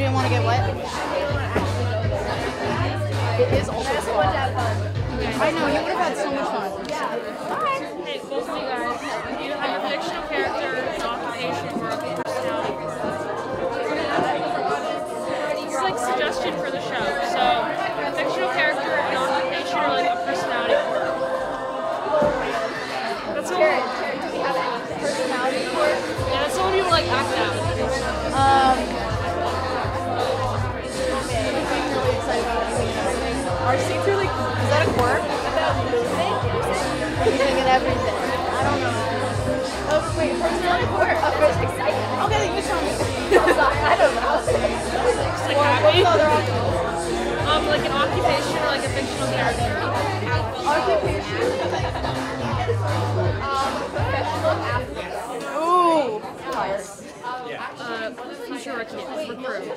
didn't want to get wet? It is also fun. I know, you would have had so much fun. Yeah. Bye. Hey, both of you guys, you have a fictional character, an occupation, or a personality. It's like suggestion for the show. So, a fictional character, an occupation, or like a personality. That's all. Jared, Jared, do we have any personality quirks? Yeah, that's someone you like act out. Um, Our seats are like, is that a quirk? About moving? Everything and everything. I don't know. Oh, wait, personality quirk. Oh, good, excited. Okay, you tell me. I don't know. Just like happy. what's other? Um, like an occupation or like a fictional character. Occupation. Um, professional athlete. Ooh. Nice. Uh, future recruit. recruit.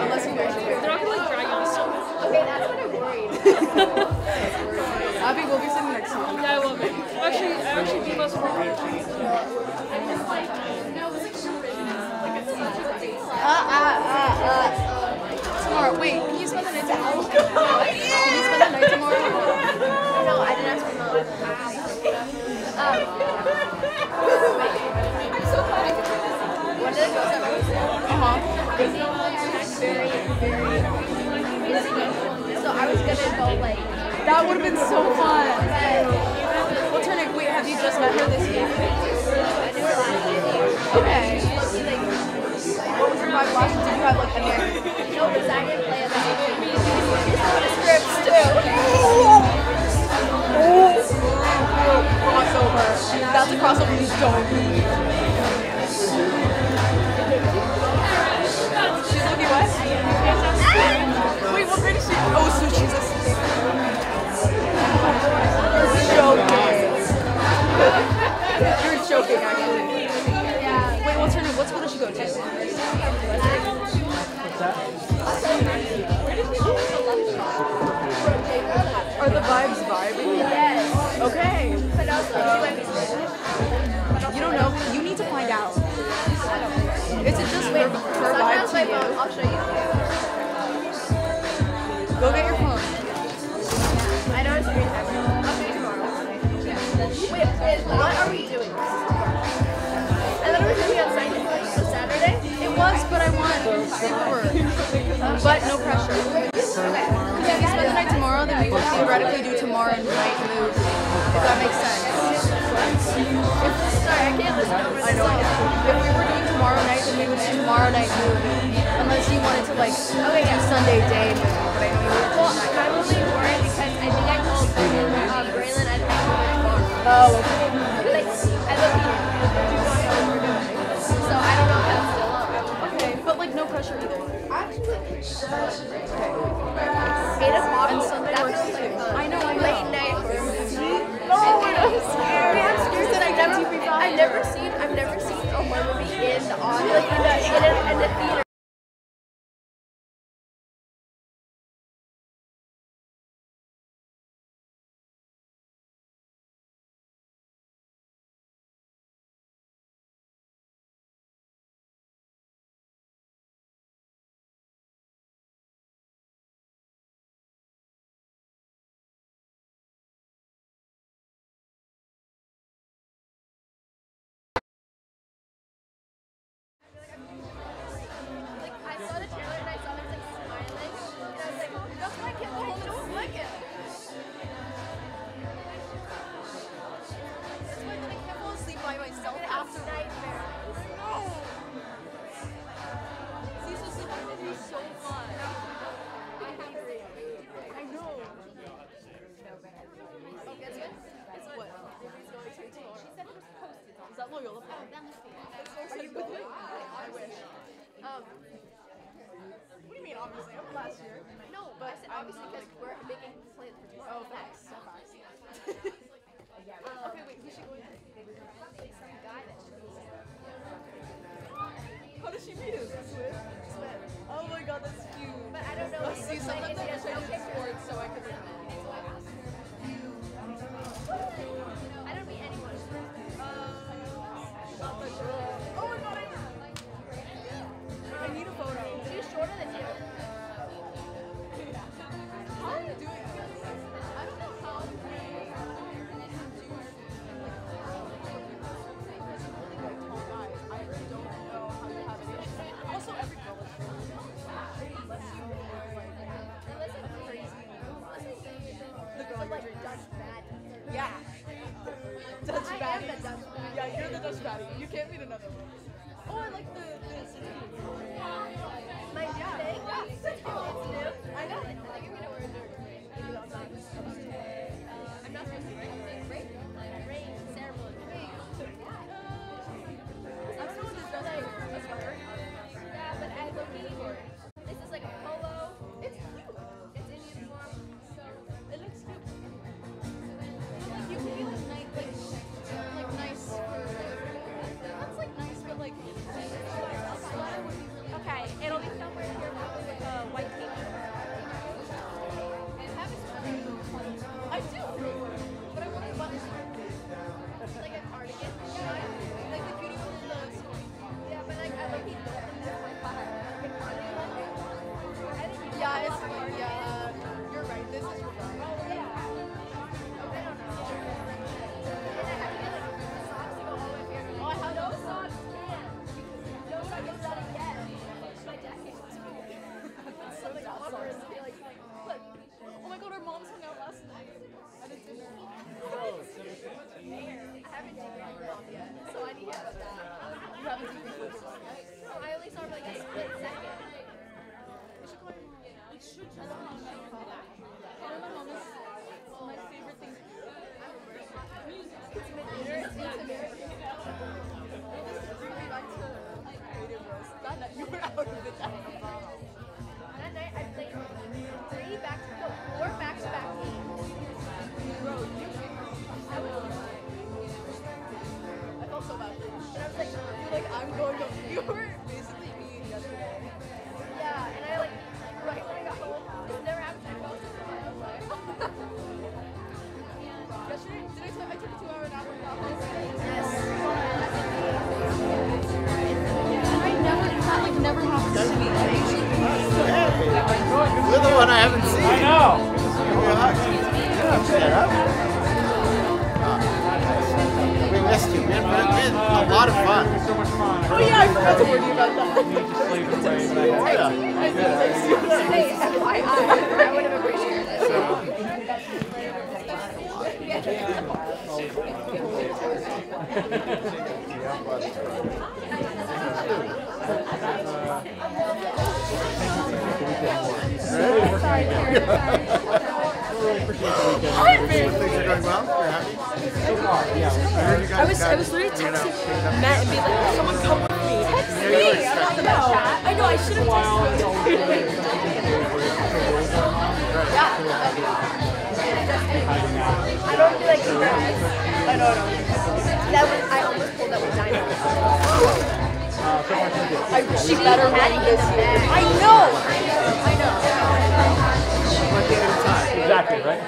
Unless you. They're not gonna like drag on stage. Okay, that's what I'm worried. Abby will be sitting next to you. Yeah, I will be. Actually, I actually be most appropriate. Uh, uh, uh, uh. Tomorrow. Wait, can you spend the night tomorrow? Can you spend the night tomorrow? No, I didn't ask my mom. Um, I'm One of the girls that Uh-huh. they seemed very, very. So I was gonna go like, That would have been so fun. What's her name? Wait, have you just met her this year? Okay. What was your vibe last? Did you have like any no, because I didn't play scripts too. crossover? That's a crossover you don't need. She's looking what? Wait, what grade is she? Oh, sweet Jesus. Joking. You're joking, actually. Wait, what's her name? What school does she go to? Are the vibes vibing? Yes. Okay. But also, You don't know. You need to find out. Is it just her, her vibe to you? I'll show you. Go get your phone. I know it's time. I'll show you tomorrow. Wait, wait, what are we doing? I thought it was going to be on Sunday. So Saturday? It was, but I want over. But no pressure. Because if you spend the night tomorrow, then we could theoretically do tomorrow night move. If that makes sense. Sorry, I can't listen over I know. If we were doing tomorrow night, then we would do tomorrow night movie. Unless you wanted to like Okay, yeah. do Sunday day movie. But I know you would Well, I'm only worried because I think I told um, Braylon him tomorrow. Oh, okay. Like, I love you. So I don't know if that's still up. Okay, but like no pressure either. Eight o'clock. And Sunday that works sounds like. I know, I know. Late night. No, I'm scared. I've never seen, I've never seen a horror movie in the audio, like in the, in, a, in the theater. haven't taken over yet. you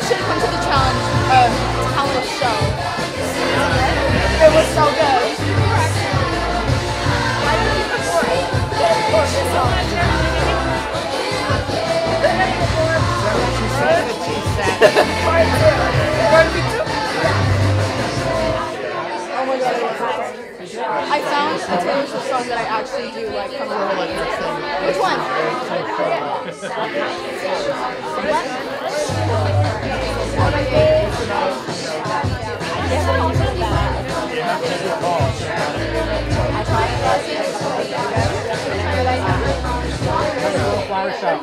should have come to the challenge um, talent show. It was so good. Didn't this song. Part two. Part two. I found a Taylor Swift song that I actually do like from the her. Which one? Flower shop.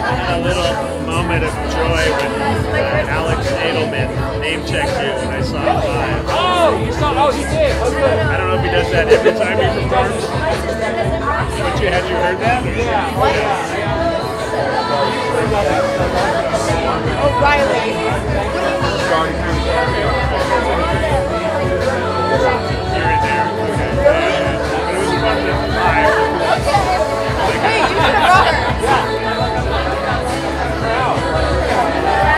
I had a little moment of joy when uh, Alex Nadelman name checked you when I saw live. Oh, you saw, oh, he did. Good. I don't know if he does that every time he performs. But you had you heard that? Yeah. Oh, yeah. Riley. Here and there. Okay. Yeah, yeah. But it was fun to live. Hey, you should have brought her. That's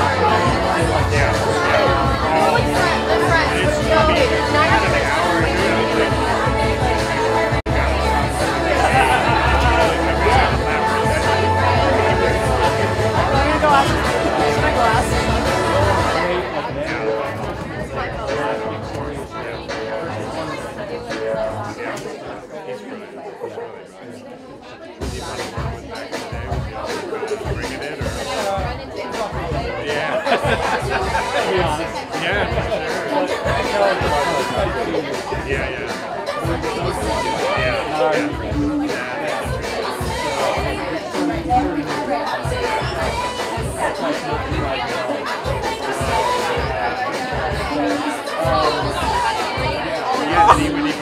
yeah. Yeah, yeah. Yeah, yeah. Yeah, did he, would he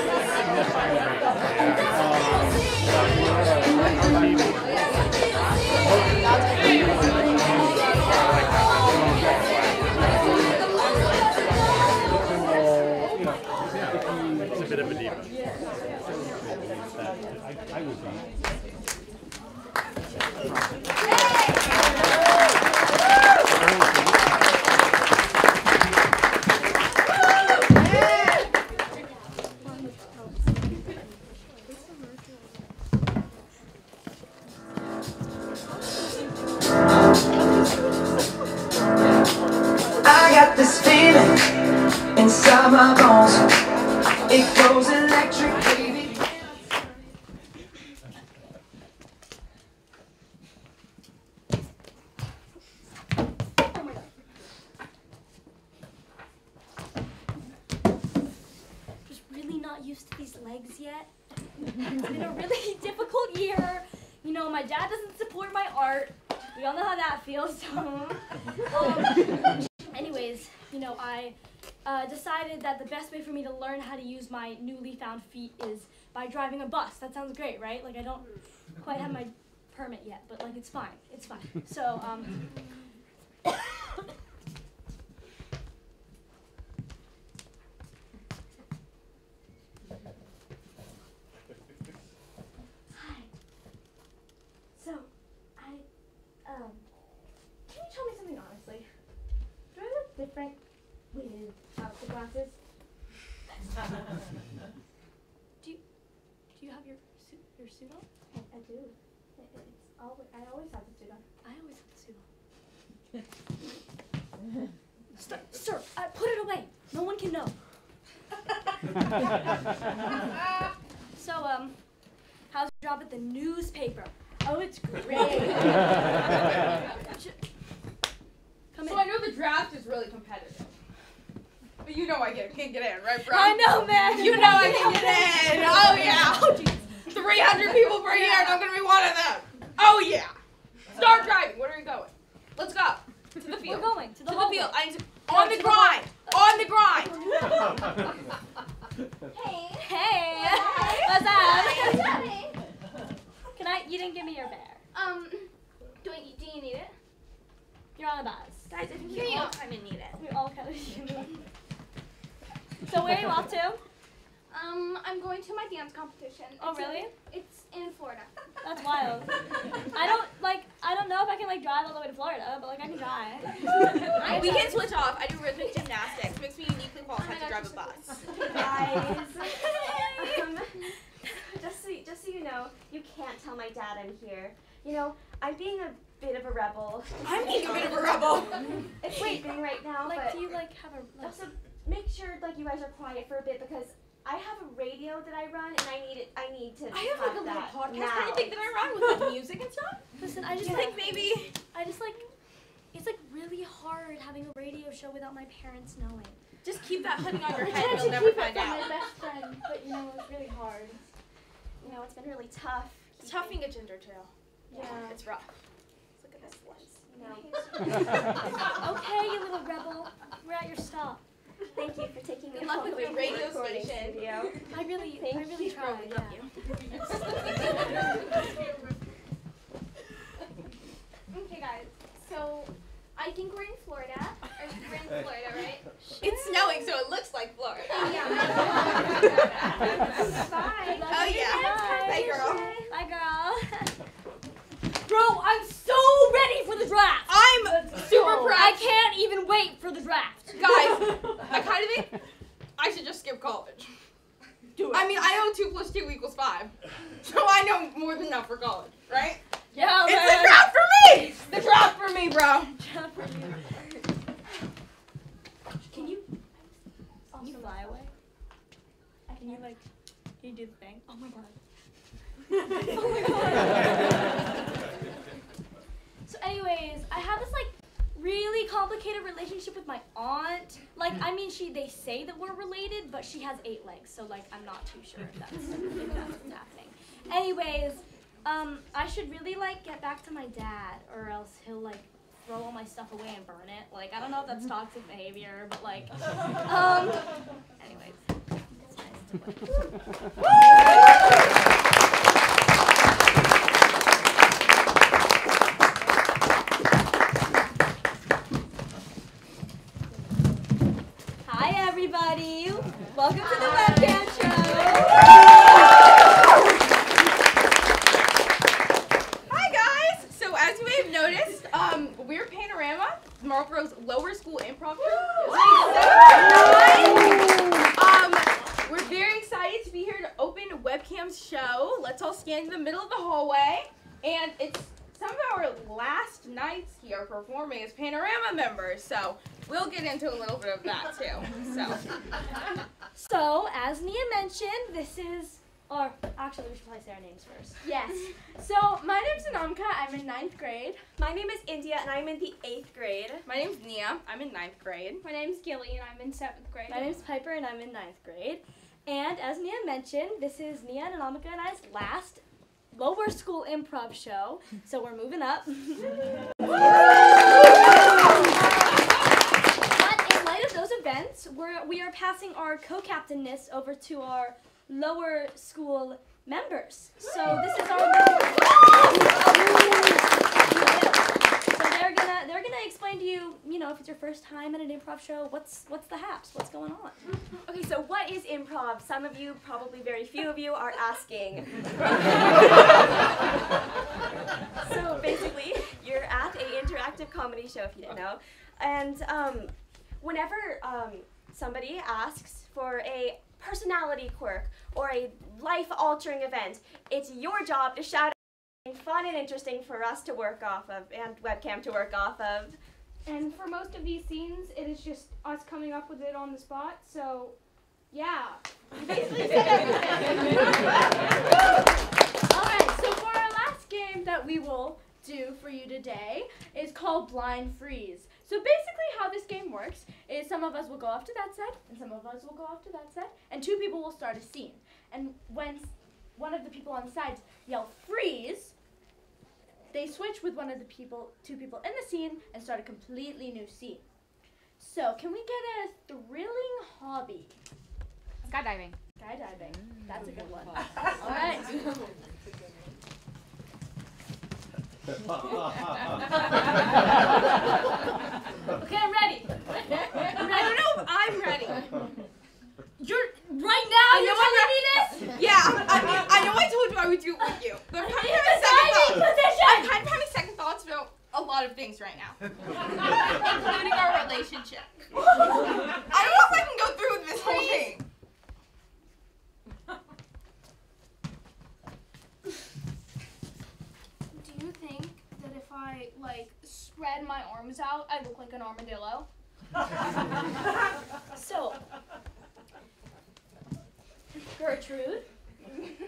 bit of a diva. I would be. Newly found feet is by driving a bus. That sounds great, right? Like I don't quite have my permit yet, but like it's fine. It's fine. So um. Hi. So, I, um, can you tell me something honestly? Do I look different without the glasses? do you, do you have your suit, your on? I, I do. It, it's always, I always have the suit on. I always have the suit on. Sir, sir uh, put it away. No one can know. so, um, how's your job at the newspaper? Oh, it's great. Sh- Come So in. I know the draft is really competitive. But you know I get, can't get in, right, bro? I know, man. You know I can get in. Oh, yeah. Oh, geez. 300 people per year, and I'm going to be one of them. Oh, yeah. Start driving. Where are we going? Let's go. To the field. We're going to the To the field. I need to, on the grind. On the grind. Hey. Hey. What's up? Can I? You didn't give me your bear. Um, do, I, do you need it? You're on the bus. Guys, I think we all kind of need it. We all kind of. need it. so where are you off to? Um, I'm going to my dance competition. Oh, It's in- really? it's in Florida. That's wild. I don't like. I don't know if I can like drive all the way to Florida, but like I can drive. We can switch off. I do rhythmic gymnastics. Makes me uniquely qualified to drive a bus. Guys, um, just so just so you know, you can't tell my dad I'm here. You know, I'm being a bit of a rebel. I'm being a bit of a rebel. It's sleeping right now, Like, but do you like have a? Like, also make sure like you guys are quiet for a bit because I have a radio that I run and I need it. I need to. I have like a little that podcast now. kind of thing that I run with like music and stuff. listen, I just you like. think maybe? I just like. It's like really hard having a radio show without my parents knowing. Just keep that hoodie on your I head tried and to you'll never keep it find from out. my best friend, but you know it's really hard. You know it's been really tough. It's tough being a ginger too. Yeah. It's rough. Look at this lens. No. Okay, you little rebel. We're at your stop. Thank you for taking me Good luck the with your the radio recording station. studio. I really, Thank I really you. tried. Yeah. love you. Okay, guys. So, I think we're in Florida. Or we're in Florida, right? It's snowing, so it looks like Florida. Bye. Oh yeah. Hey girl. Bye, girl. Bro, I'm so ready for the draft. I'm super I proud. can't even wait for the draft. Guys, I kind of think I should just skip college. Do it. I mean, I know two plus two equals five, so I know more than enough for college, right? Yeah, It's the draft for me. The draft for me, bro. Can you? Can you fly away? Can you like? Can you do the thing? Oh my god. oh my god. Anyways, I have this like really complicated relationship with my aunt. Like, I mean, she they say that we're related, but she has eight legs, so like I'm not too sure if that's if that's what's happening. Anyways, um, I should really like get back to my dad, or else he'll like throw all my stuff away and burn it. Like, I don't know if that's toxic behavior, but like, um, anyways, it's nice to like. Hi everybody! Welcome to the webcam show. Hi guys. So as you may have noticed, um, we're Panorama, Marlborough's lower school improv group. Um, we're very excited to be here to open Webcam's show. Let's all stand in the middle of the hallway, and it's some of our last nights here performing as Panorama members. So we'll get into a little bit of that too. So. So, as Nia mentioned, this is, or actually, we should probably say our names first. Yes. So, my name's Anamika. I'm in ninth grade. My name is India and I'm in the eighth grade. My name's Nia. I'm in ninth grade. My name's Gilly, and I'm in seventh grade. My name's Piper, and I'm in ninth grade. And as Nia mentioned, this is Nia and Anamika and I's last lower school improv show. So we're moving up. But in light of those events, we're we are passing our co-captainness over to our lower school members. So this is our. So they're gonna they're gonna explain to you, you know, if it's your first time at an improv show, what's what's the haps, what's going on. Okay, so what is improv? Some of you, probably very few of you, are asking. so basically, you're at a interactive comedy show if you didn't know, and um, whenever um, somebody asks for a personality quirk or a life-altering event, it's your job to shout out something fun and interesting for us to work off of and webcam to work off of. And for most of these scenes, it is just us coming up with it on the spot. So, yeah. You basically said everything. Alright, so for our last game that we will do for you today is called Blind Freeze. So basically how this game works is some of us will go off to that side and some of us will go off to that side and two people will start a scene. And when one of the people on the sides yell freeze, they switch with one of the people, two people in the scene and start a completely new scene. So can we get a thrilling hobby? Skydiving. Skydiving. That's a good one. All right. Okay, I'm ready. I don't know if I'm ready. You're right now. I know you're I'm telling me this. Yeah, I mean, I know I told you I would do it with you. But I'm kind of having second thoughts. I'm kind of having second thoughts about a lot of things right now, including our relationship. I don't know if I can go through with this whole thing. Do you think that if I like spread my arms out, I look like an armadillo? So, Gertrude,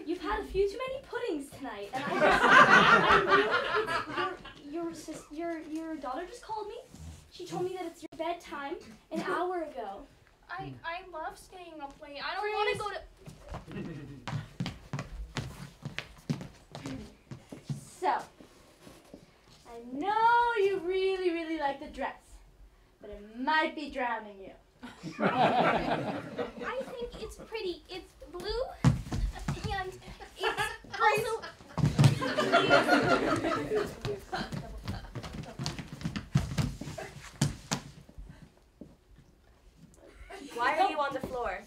you've had a few too many puddings tonight, and I just, I your, your, sis, your, your daughter just called me. She told me that it's your bedtime an hour ago. I I love staying up late. I don't want to go to. So, know you really, really like the dress, but it might be drowning you. I think it's pretty. It's blue, and it's also. Why are you on the floor?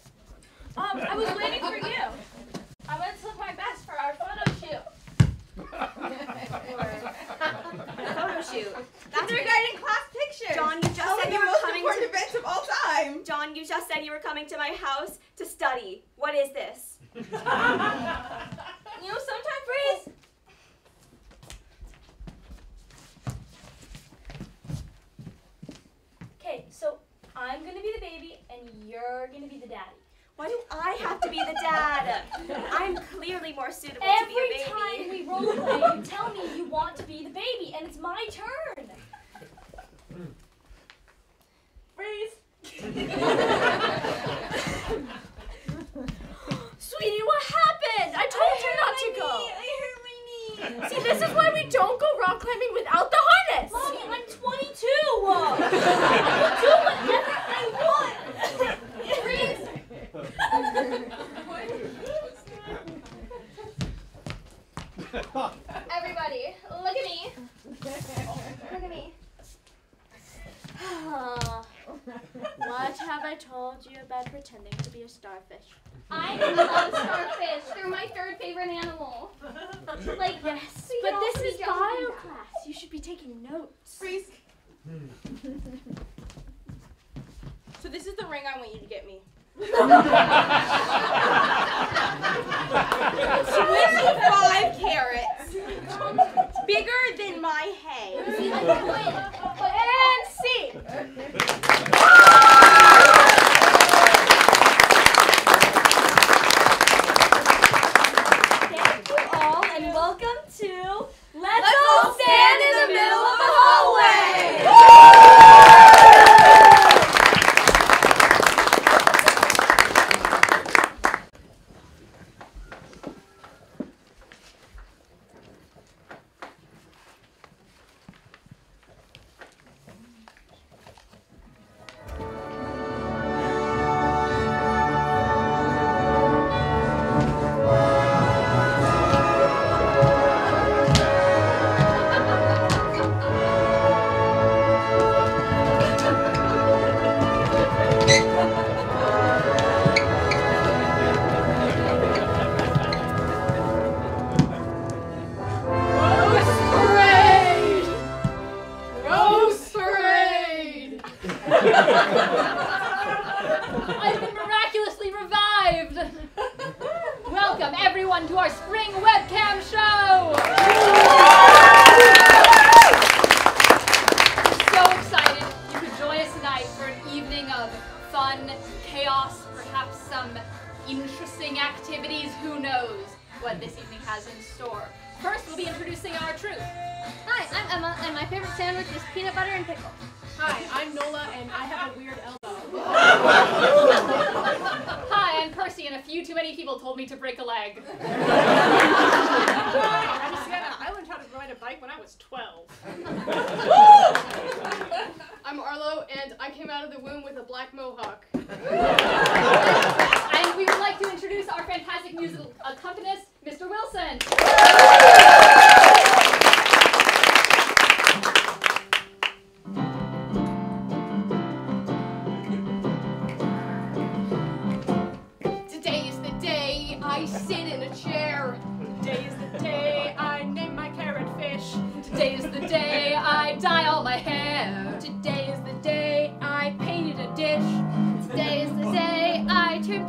Um, I was waiting for you. I went to look my best for our photo shoot. Photo shoot. That's regarding class pictures. John, you just One said you the were most coming important to events of all time. John, you just said you were coming to my house to study. What is this? You know, sometimes freeze. Okay, so I'm gonna be the baby, and you're gonna be the daddy. Why do I have to be the dad? I'm clearly more suitable Every to be a baby. Every time we role play, you tell me you want to be the baby, and it's my turn. Freeze! Sweetie, what happened? I told you not to go. I hurt my knee. See, this is why we don't go rock climbing without the harness! Mommy, I'm 22. I will do whatever I want. Freeze. Everybody, look at me. Look at me. what have I told you about pretending to be a starfish? I love starfish. They're my third favorite animal. Like, Yes, we but this is be bio class. You should be taking notes. Freeze. So this is the ring I want you to get me. Twenty-five carats. Bigger than my head. And see.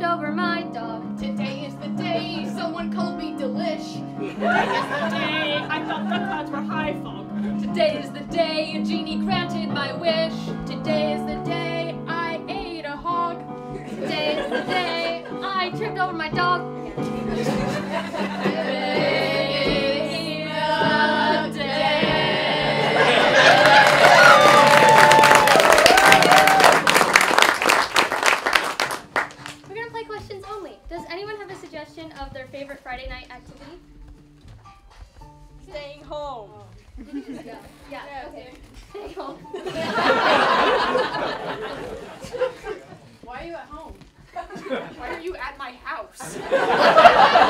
over my dog. Today is the day someone called me delish. Today is the day I thought the clouds were high fog. Today is the day a genie granted my wish. Today is the day I ate a hog. Today is the day I tripped over my dog. home. yeah. yeah, okay. Home. Why are you at home? Why are you at my house?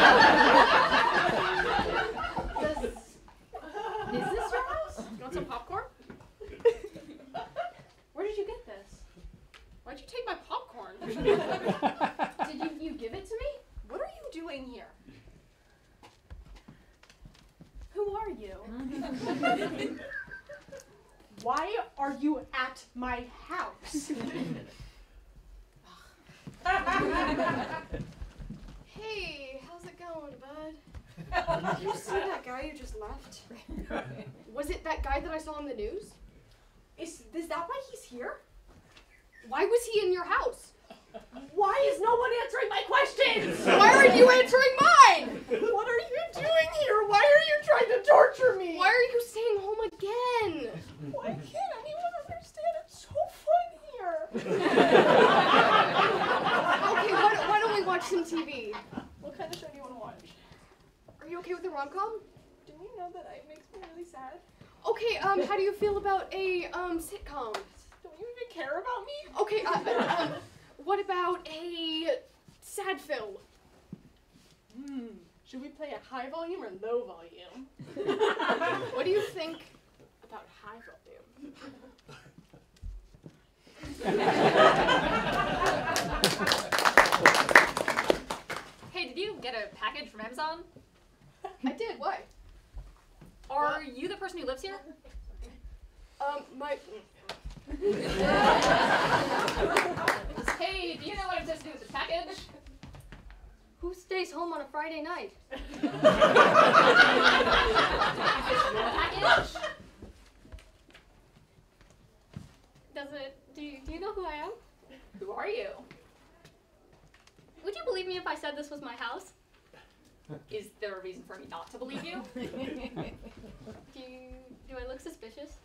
do you, do I look suspicious?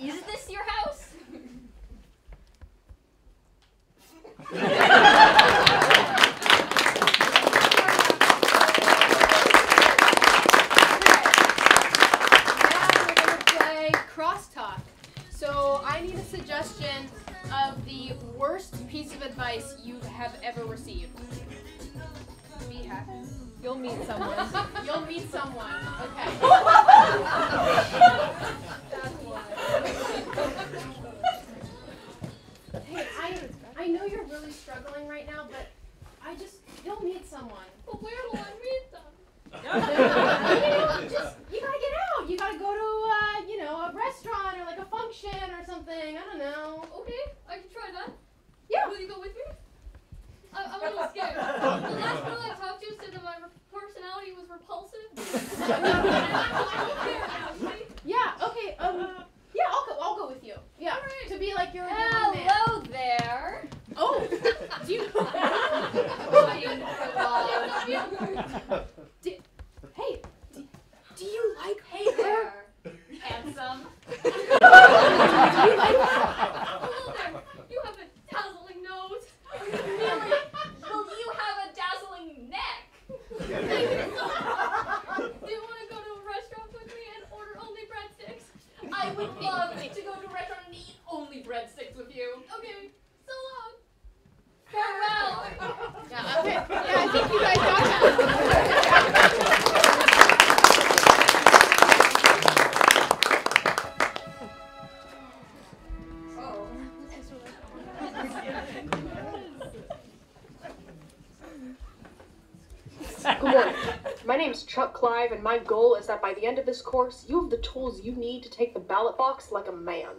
Is this your house? name's Chuck Clive, and my goal is that by the end of this course, you have the tools you need to take the ballot box like a man.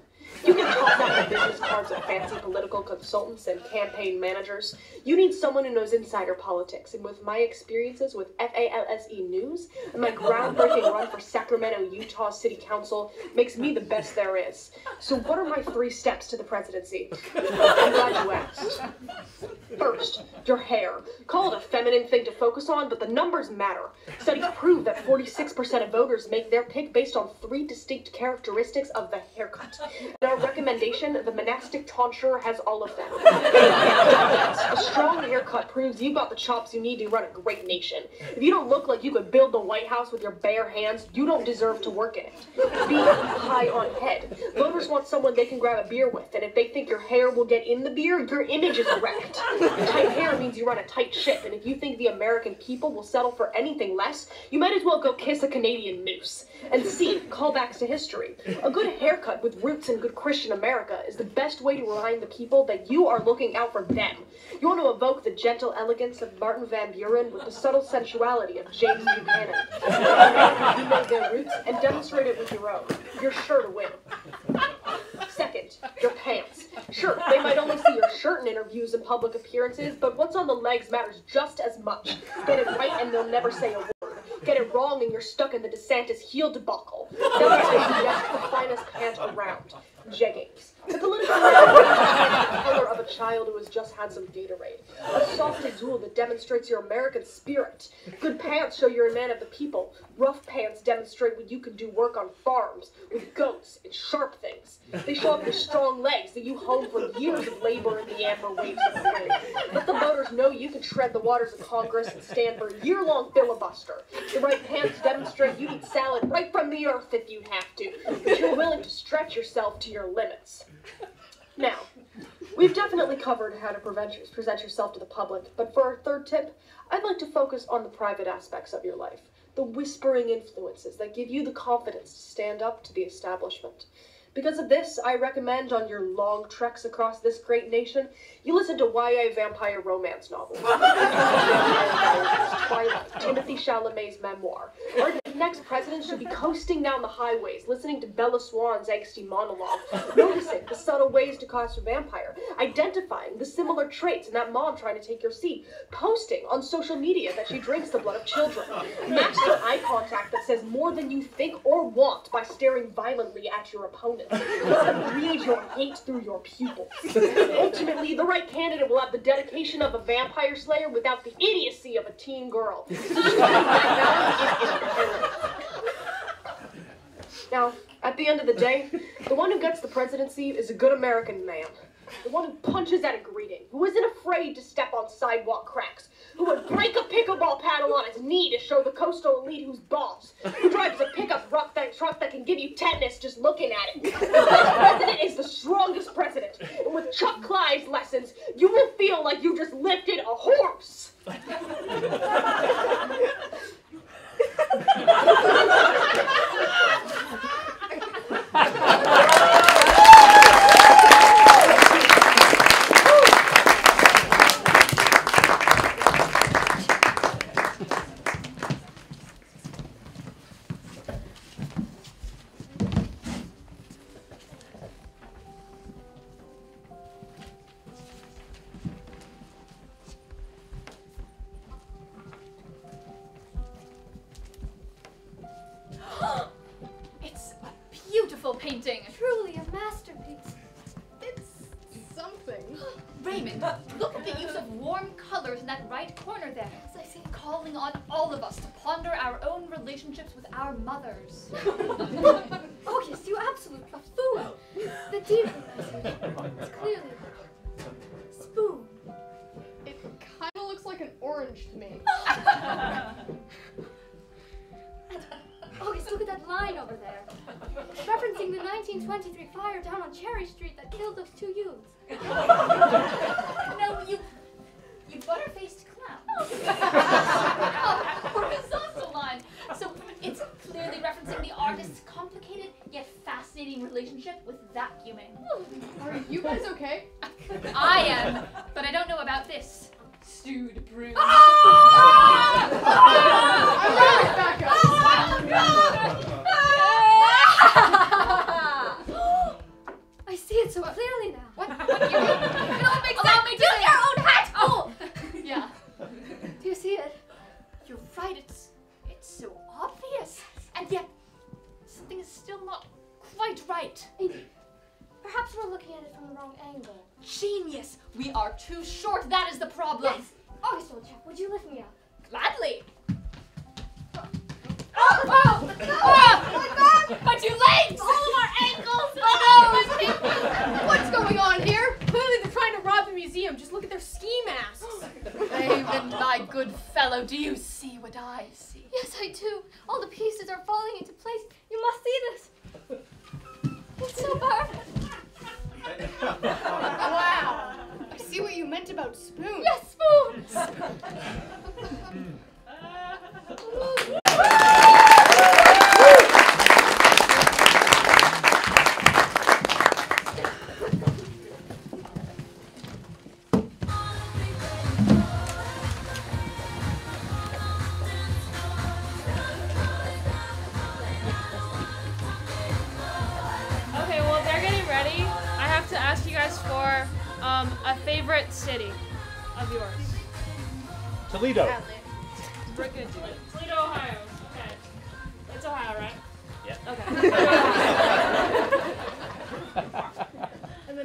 You can toss out the business cards of fancy political consultants and campaign managers. You need someone who knows insider politics, and with my experiences with FALSE E News and my groundbreaking run for Sacramento, Utah City Council makes me the best there is. So, what are my three steps to the presidency? I'm glad you asked. First, your hair. Call it a feminine thing to focus on, but the numbers matter. Studies prove that 46% of voters make their pick based on three distinct characteristics of the haircut. In our recommendation, the monastic tonsure has all of them. a strong haircut proves you've got the chops you need to run a great nation. If you don't look like you could build the White House with your bare hands, you don't deserve to work in it. Be high on head. Voters want someone they can grab a beer with, and if they think your hair will get in the beer, your image is wrecked. Tight hair means you run a tight ship, and if you think the American people will settle for anything less, you might as well go kiss a Canadian moose. And C, callbacks to history. A good haircut with roots in good Christian America is the best way to remind the people that you are looking out for them. You want to evoke the gentle elegance of Martin Van Buren with the subtle sensuality of James Buchanan. you know their roots and demonstrate it with your own. You're sure to win. Second, your pants. Sure, they might only see your shirt in interviews and public appearances, but what's on the legs matters just as much. Get it right and they'll never say a word. Get it wrong and you're stuck in the DeSantis heel debacle. That's why I the finest pant around. Jeggings. The political of a child who has just had some Gatorade. A soft azul that demonstrates your American spirit. Good pants show you're a man of the people. Rough pants demonstrate what you can do work on farms with goats and sharp things. They show up your strong legs that you hone for years of labor in the amber waves of the. Let the voters know you can tread the waters of Congress and stand for a year-long filibuster. The right pants demonstrate you eat salad right from the earth if you have to, but you're willing to stretch yourself to your limits. Now, we've definitely covered how to present yourself to the public, but for our third tip, I'd like to focus on the private aspects of your life, the whispering influences that give you the confidence to stand up to the establishment. Because of this, I recommend on your long treks across this great nation, you listen to YA vampire romance novels. Twilight, Timothée Chalamet's memoir. Our next president should be coasting down the highways, listening to Bella Swan's angsty monologue, noticing the subtle ways to cause a vampire, identifying the similar traits in that mom trying to take your seat, posting on social media that she drinks the blood of children, master eye contact that says more than you think or want by staring violently at your opponent. Them read your hate through your pupils. Ultimately, the right candidate will have the dedication of a vampire slayer without the idiocy of a teen girl. Now, at the end of the day, the one who gets the presidency is a good American man the one who punches at a greeting, who isn't afraid to step on sidewalk cracks, who would break a pickleball paddle on his knee to show the coastal elite who's boss, who drives a pickup truck that, truck that can give you tetanus just looking at it. This president is the strongest president, and with Chuck Clyde's lessons, you will feel like you just lifted a horse.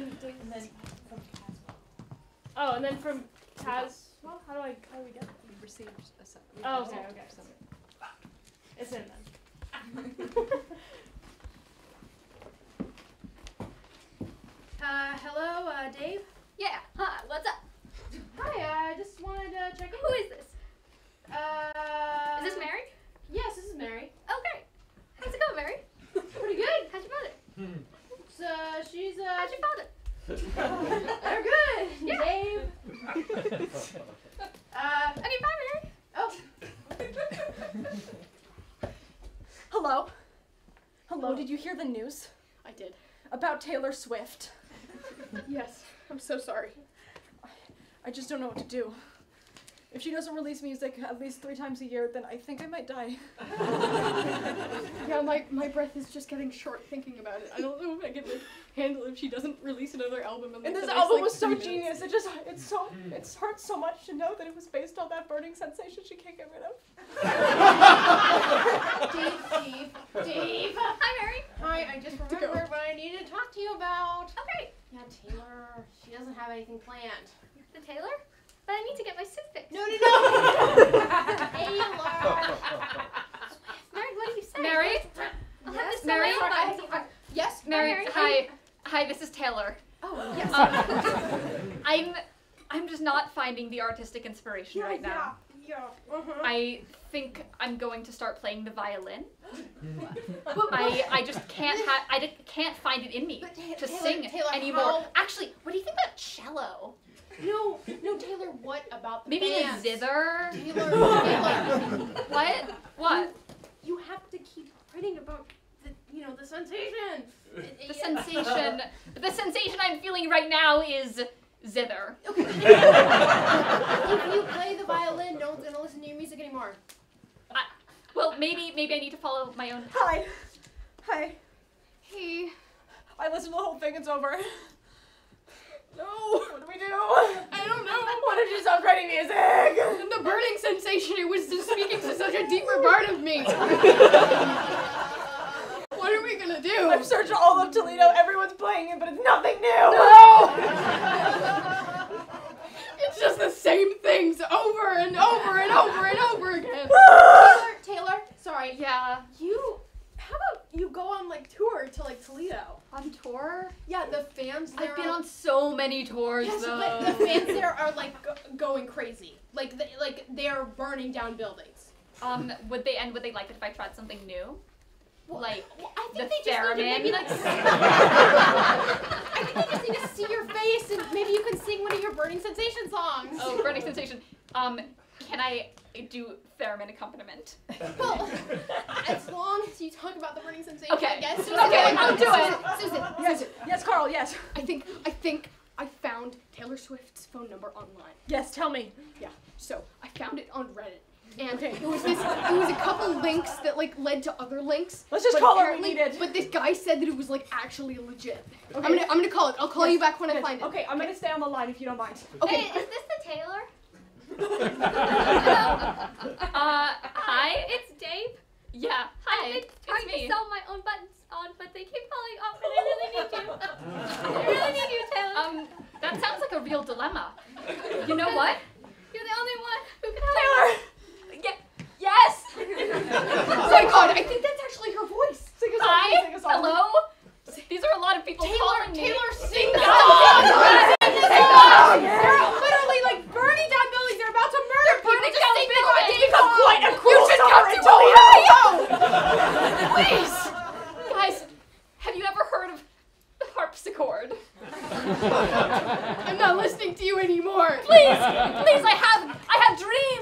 and then, and then from Oh, and then from Tazwell? How do I how do we get that? We received a set. Oh, okay, okay. It's in then. Uh, hello, uh, Dave. Yeah. Hi. What's up? Hi, I just wanted to check in. Who is this? Uh, Is this Mary? Yes, this is Mary. Oh, great. How's it going, Mary? Pretty good. How's your mother? So she's uh. How's your father? They're good. Yeah. Dave. Uh. Okay, bye, Mary. Oh. Hello. Hello, did you hear the news? I did. About Taylor Swift. Yes. I'm so sorry. I just don't know what to do. If she doesn't release music at least three times a year, then I think I might die. Yeah, my, my breath is just getting short thinking about it. I don't know if I can like handle if she doesn't release another album. In, like, And this the next, album like, was so minutes. genius. It just, it's so, it hurts so much to know that it was based on that burning sensation she can't get rid of. Dave, Dave, Dave. Hi, Mary. Hi, I just remembered what I needed to talk to you about. Okay. Yeah, Taylor. She doesn't have anything planned. The Taylor? But I need to get my suit fixed. No, no, no. Taylor. Mary, what do you say? Mary? I'll have Mary? done I- right yes, Mary, Mary, hi. Hi, this is Taylor. Oh, yes. Um, I'm I'm just not finding the artistic inspiration Yeah, right now. Yeah. Yeah. Uh-huh. I think I'm going to start playing the violin. I I just can't ha- I just can't find it in me But to Taylor- sing Taylor, anymore. how- Actually, what do you think about cello? No, no, Taylor. What about the Maybe bands? the zither. Taylor, Taylor. What? What? You have to keep writing about the, you know, the sensation. The sensation. The sensation I'm feeling right now is zither. if you play the violin, no one's gonna listen to your music anymore. Well, maybe maybe I need to follow my own. Hi. Hi. Hey. I listened to the whole thing. It's over. No. What do we do? I don't know. Why did you stop writing music? The burning sensation, it was just speaking to such a deeper part of me. what are we gonna do? I've searched all of Toledo, everyone's playing it, but it's nothing new. No! it's just the same things over and over and over and over again. Taylor, Taylor, sorry. Yeah. You how about you go on like tour to like Toledo? On tour? Yeah, the fans. There I've been are, on so many tours yes, though. but the fans there are like go going crazy. Like they, like they are burning down buildings. Um, would they and would they like it if I tried something new? Well, like well, I think the they just need to maybe like. I think they just need to see your face and maybe you can sing one of your burning sensation songs. Oh, burning sensation. Um, can I do theremin accompaniment? Well, as long as you talk about the Burning Sensation, Okay. I guess. Okay, I'll do it. Susan, Yes, Susan. yes, Carl, yes. I think I think I found Taylor Swift's phone number online. Yes, tell me. Yeah. So I found it on Reddit. And Okay. it was this it was a couple links that like led to other links. Let's just call her, we apparently- need it. But this guy said that it was like actually legit. Okay. I'm gonna I'm gonna call it. I'll call Yes, you back when I find it. Okay, I'm gonna stay on the line if you don't mind. Okay. Hey, is this the Taylor? Uh, hi. It's Dave. Yeah. Hi. I've been trying to sell my own buttons on, but they keep falling off, and I really need you. I really need you, Taylor. Um, that sounds like a real dilemma. You know what? You're the only one who can help. Taylor. Yeah. Yes. oh my god, I think that's actually her voice. Sing a song, Hi. sing a song. Hello. These are a lot of people Taylor, calling me. Taylor, sing the song. Sing the song. literally like burning down buildings. They're about to murder people. burning Just down sing the Become quite a You cruel should come to summer, Ohio. Please, guys, have you ever heard of the harpsichord? I'm not listening to you anymore. Please, please, I have, I have dreams.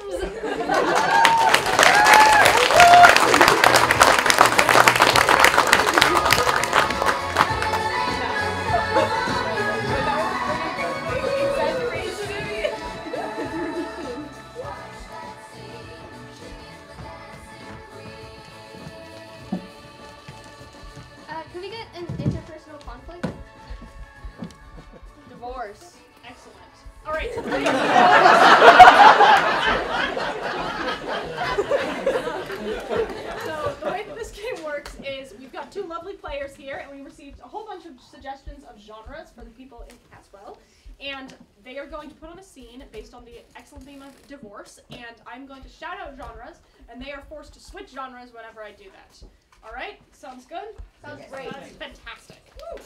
I'm going to shout out genres, and they are forced to switch genres whenever I do that. All right, sounds good. Sounds great. That's fantastic.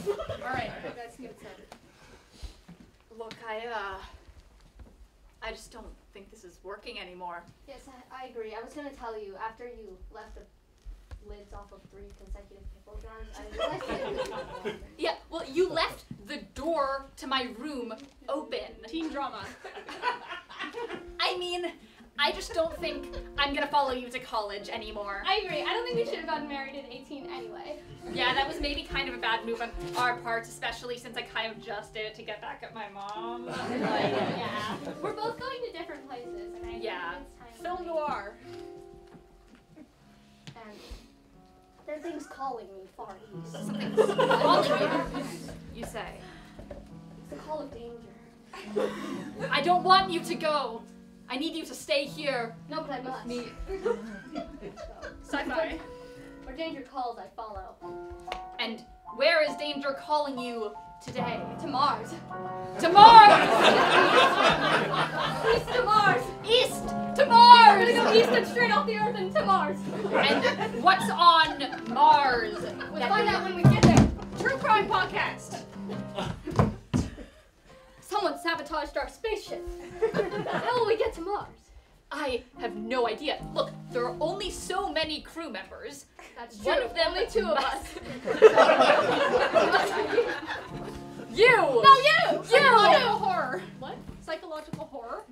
All right, you guys can get started. Look, I, uh. I just don't think this is working anymore. Yes, I, I agree. I was gonna tell you after you left the lids off of three consecutive pickle jars. I was Yeah, well, you left the door to my room open. Teen drama. I mean, I just don't think I'm gonna follow you to college anymore. I agree. I don't think we should have gotten married at 18 anyway. Yeah, that was maybe kind of a bad move on our parts, especially since I kind of just did it to get back at my mom. Like, yeah. We're both going to different places, and I think Yeah. it's time. Film noir. And there are things calling me far east. Something's calling you. You say. It's a call of danger. I don't want you to go. I need you to stay here. No, but I must. Me. Sci-fi. Where danger calls, I follow. And where is danger calling you today? To Mars. To Mars! East to Mars. East to We're Mars! gonna go east and straight off the Earth and to Mars. And what's on Mars? We'll find out when we get there. True crime podcast. Someone sabotaged our spaceship. How will we get to Mars? I have no idea. Look, there are only so many crew members. That's One true. of them Only two of us. You! No, you! You! Psychological horror. What? Psychological horror.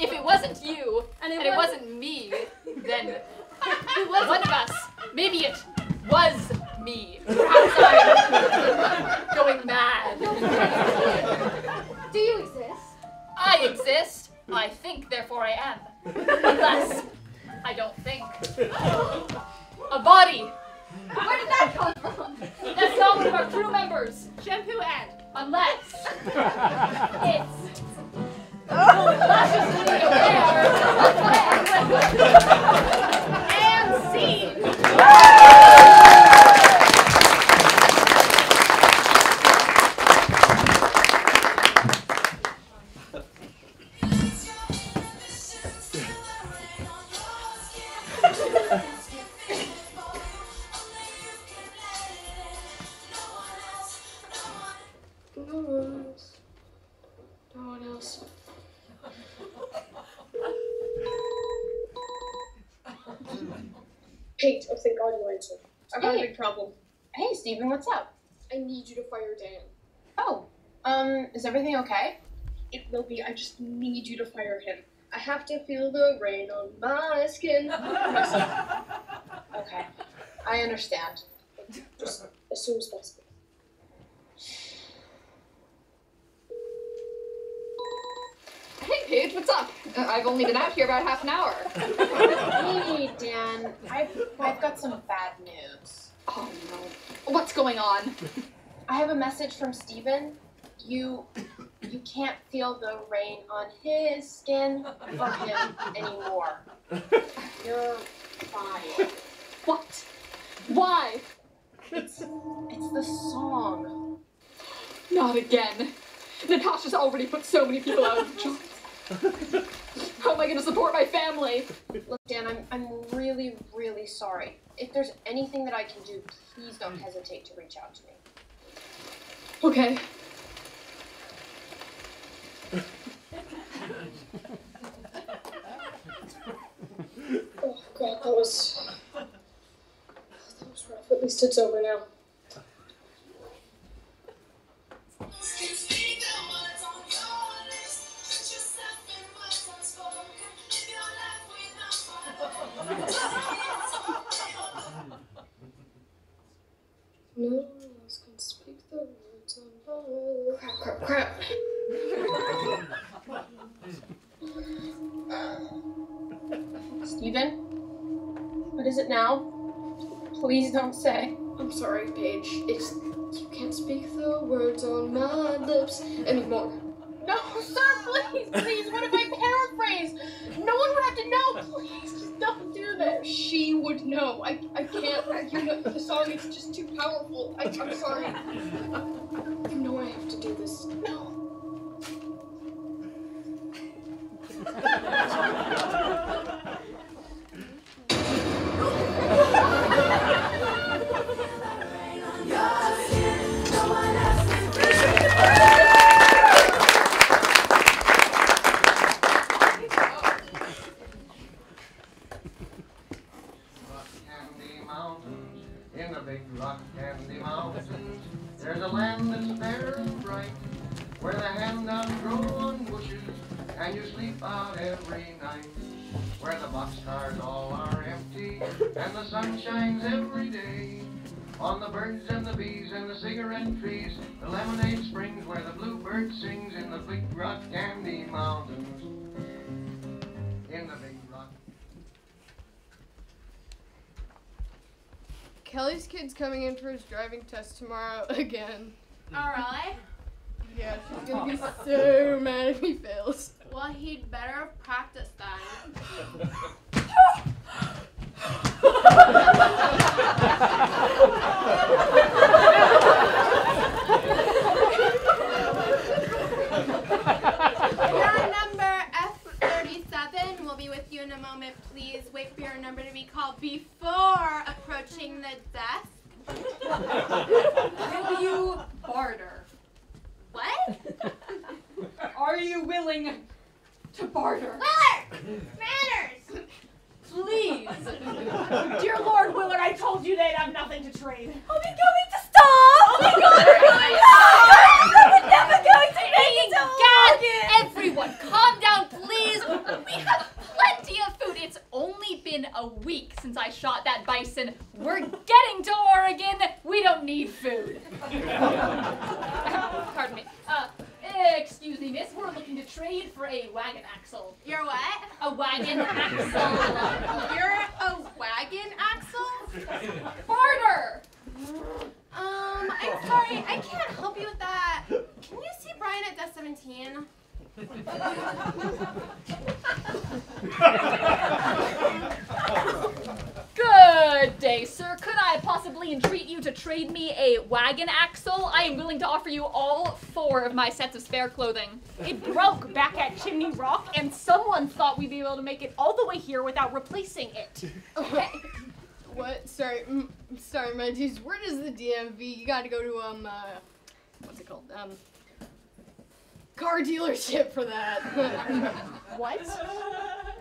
If it wasn't you, And and it it, wasn't- wasn't me, then it was one of us. Maybe it was me. Perhaps I'm going mad. Do you exist? I exist. I think, therefore I am. Unless I don't think. A body. Where did that come from? That's not one of our crew members. Shampoo and. Unless it's lusciously aware And scene. I've Hey. big problem. Hey, Steven, what's up? I need you to fire Dan. Oh, um, is everything okay? It will be. I just need you to fire him. I have to feel the rain on my skin. Okay, I understand. Just as soon as possible. Hey, Paige, what's up? Uh, I've only been out here about half an hour. hey, Dan, I've, I've got some bad news. Oh, no. What's going on? I have a message from Steven. You, you can't feel the rain on his skin or him anymore. You're fine. What? Why? It's, it's the song. Not again. Natasha's already put so many people out of jobs. How am I going to support my family? Look, Dan, I'm, I'm really, really sorry. If there's anything that I can do, please don't hesitate to reach out to me. Okay. Oh God, that was that was rough. At least it's over now. No one else can speak the words on Crap, crap, crap. Steven? What is it now? Please don't say. I'm sorry, Paige. It's you can't speak the words on my lips anymore. No, sir, please, please. What if I paraphrase? No one would have to know. Please, just don't do this. She would know. I, I can't. You know, the song is just too powerful. I, I'm sorry. You know I have to do this. No. the birds and the bees and the cigarette trees, the lemonade springs where the bluebird sings in the big rock candy mountains. In the big rock Kelly's kid's coming in for his driving test tomorrow again. Alright. Yeah, she's gonna be so mad if he fails. Well, he'd better practice then. Your number F37 will be with you in a moment. Please wait for your number to be called before approaching the desk. Will you barter? What? Are you willing to barter? Willard! Manners! Please. Dear Lord Willard, I told you they'd have nothing to trade. Are we going to stop? Oh my god, we're going to stop! We're never going to make it to God, Oregon! everyone, calm down, please. We have plenty of food. It's only been a week since I shot that bison. We're getting to Oregon. We don't need food. Pardon me. Uh, excuse me, miss. We're looking to trade for a wagon axle. You're what? A wagon axle. You're a wagon axle? Barter. Um, I'm sorry, I can't help you with that. Can you see Brian at desk 17? Good day, sir. Could I possibly entreat you to trade me a wagon axle? I am willing to offer you all four of my sets of spare clothing. It broke back at Chimney Rock, and someone thought we'd be able to make it all the way here without replacing it. Okay. What? Sorry, mm, sorry, my dudes. Where does the DMV? You gotta go to um, uh, what's it called? Um, car dealership for that. what?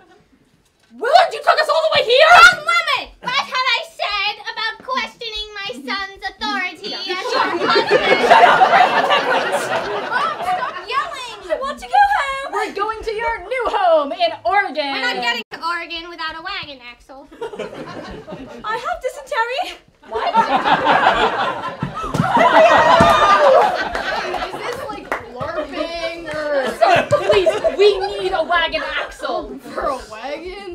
Willard, you took us all the way here? Wrong woman! What have I said about questioning my son's authority as your husband? Shut up, Mom, stop yelling! I want to go home! We're going to your new home in Oregon! We're not getting to Oregon without a wagon, Axel. I have dysentery. What? Is this like LARPing or... Please, we need a wagon, Axel. For a wagon?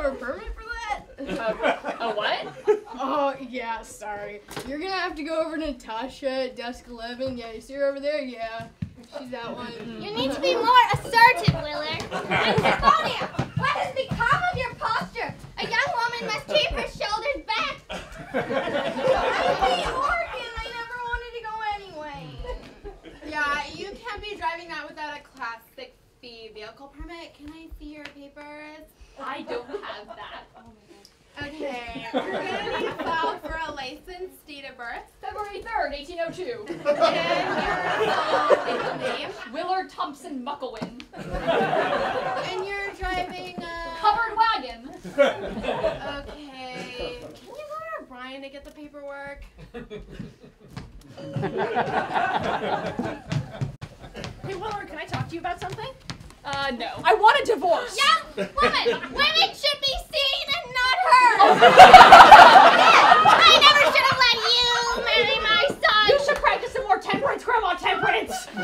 Do you even have a permit for that? A what? Oh yeah, sorry. You're gonna have to go over to Natasha at desk eleven. Yeah, you see her over there? Yeah, she's that one. You need to be more assertive, Willard. And Symphonia, what has become of your posture? A young woman must keep her shoulders back. I'm the organ. I never wanted to go anyway. Yeah, you can't be driving that without a Class 6B vehicle permit. Can I see your papers? I don't have that. Okay, we're gonna need to file for a license, date of birth, February 3rd, 1802. and your full name, Willard Thompson Mucklewind. and you're driving a Covered wagon. Okay, can you go to Brian to get the paperwork? Hey, Willard, can I talk to you about something? Uh, no. I want a divorce. Young woman, women should be seen and not heard. I never should have let you marry my son. You should practice some more temperance, Grandma Temperance.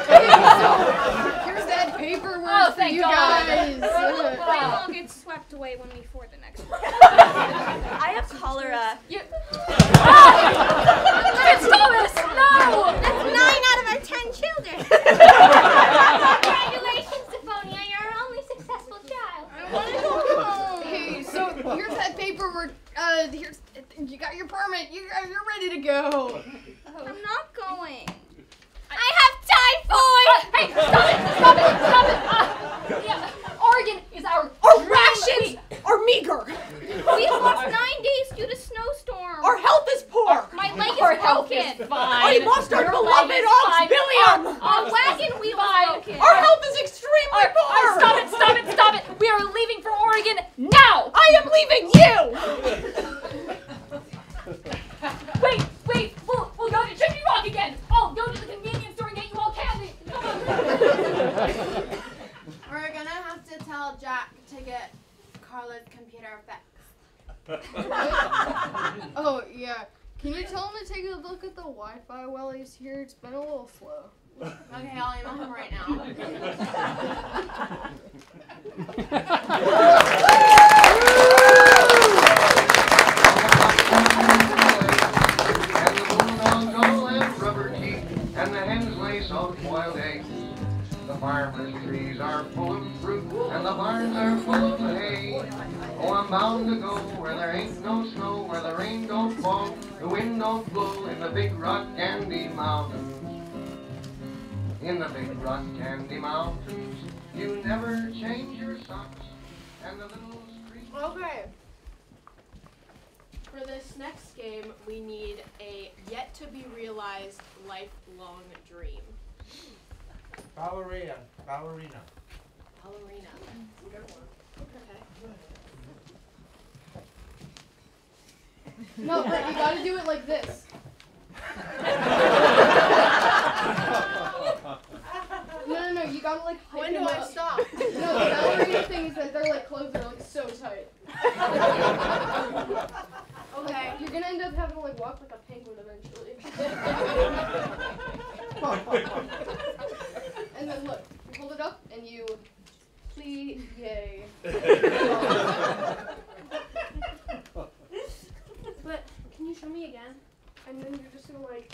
Here's that paperwork Oh, for you God. guys. We will get swept away when we for the next one. I have cholera. You... It's Thomas! No! That's nine out of our ten children. Congratulations, Symphonia. You're our only successful child. I want to go home. Hey, so here's that paperwork. Uh, here's you got your permit. You're ready to go. To be realized lifelong dream. Ballerina. Ballerina. Ballerina. Good one. Okay. No, but you gotta do it like this. No, no, no. You gotta like hype When do him I up. stop? No, the ballerina thing is that their like clothes are like so tight. Okay. You're gonna end up having to like walk like a penguin eventually. and then look, you hold it up and you plié. Yay. But can you show me again? And then you're just gonna like.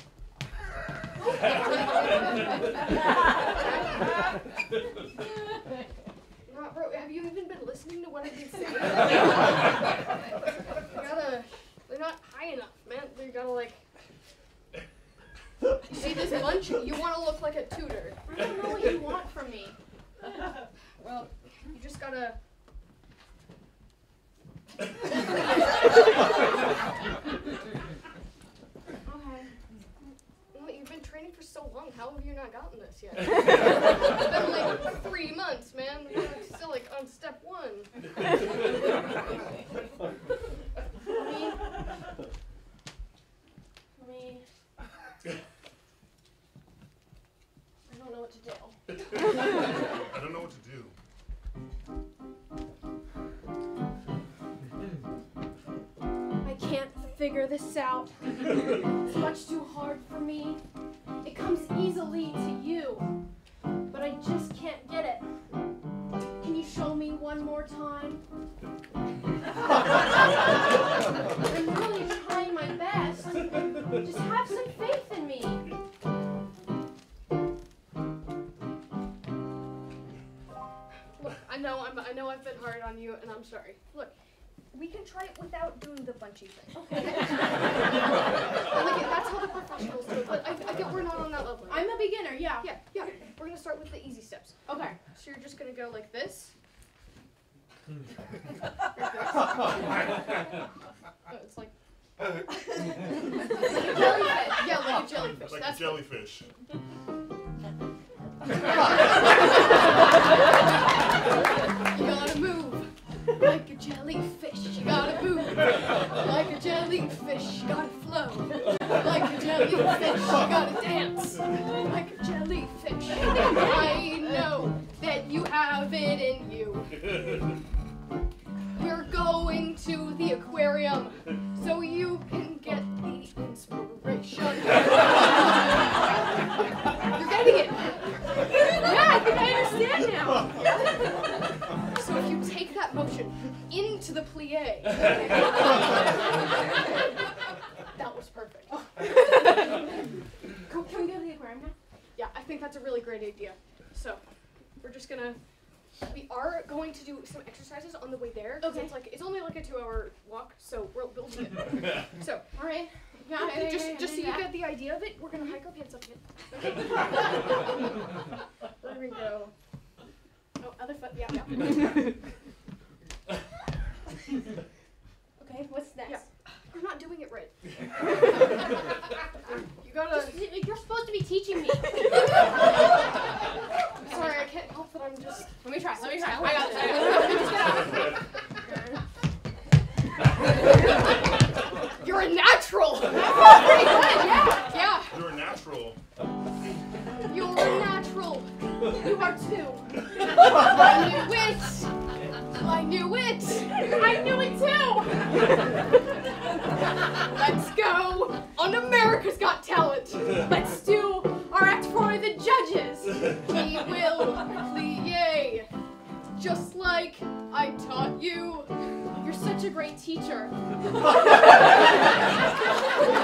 This out. It's much too hard for me. It comes easily to you, but I just can't get it. Can you show me one more time? I'm really trying my best. Just have some faith in me. Look, I know I'm, I know I've been hard on you, and I'm sorry. Look, We can try it without doing the bunchy thing. Okay. like, that's how the professionals do it, but I, I think we're not on that level. I'm a beginner, yeah. Yeah, yeah. We're gonna start with the easy steps. Okay. So you're just gonna go like this. Oh, it's like. like jellyfish. Yeah, like a jellyfish. Like That's a jellyfish. You gotta move like a jellyfish. You gotta move like a jellyfish. You gotta flow like a jellyfish. You gotta dance like a jellyfish. Walk, so we'll we'll do it. So All right. Yeah, yeah, just yeah, just so yeah, you get the idea of it, we're gonna hike our pants up again. there we go. Oh, other foot. Yeah, yeah. Okay, what's next? Yeah. You're not doing it right. you gotta. You're supposed to be teaching me. Sorry, I can't help that. I'm just. Let me try. Let me try. I I got got this. You're a natural. That's pretty good. Yeah. Yeah. You're a natural. You're a natural. You are too. I knew it. I knew it. I knew it too. Let's go on America's Got Talent. Let's do our act for the judges. We will plié, just like I taught you. You're such a great teacher.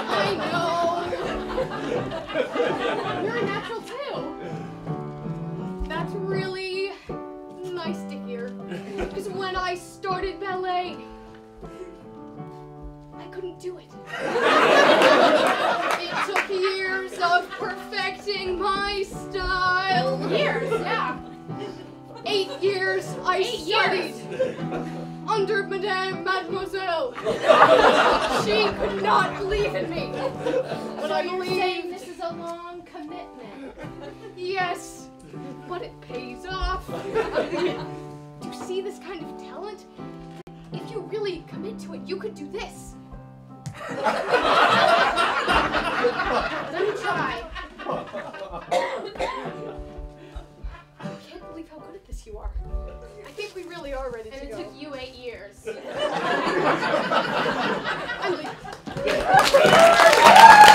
I know. You're a natural too. That's really nice to hear. Because when I started ballet, I couldn't do it. it took years of perfecting my style. Years, yeah. Eight years I Eight studied years. under Madame Mademoiselle. she could not believe in me. But So I you're believe saying this is a long commitment. Yes, but it pays off. do you see this kind of talent? If you really commit to it, you could do this. Let me try. Good at this you are. I think we really are ready And to it took you eight years. I'm leaving.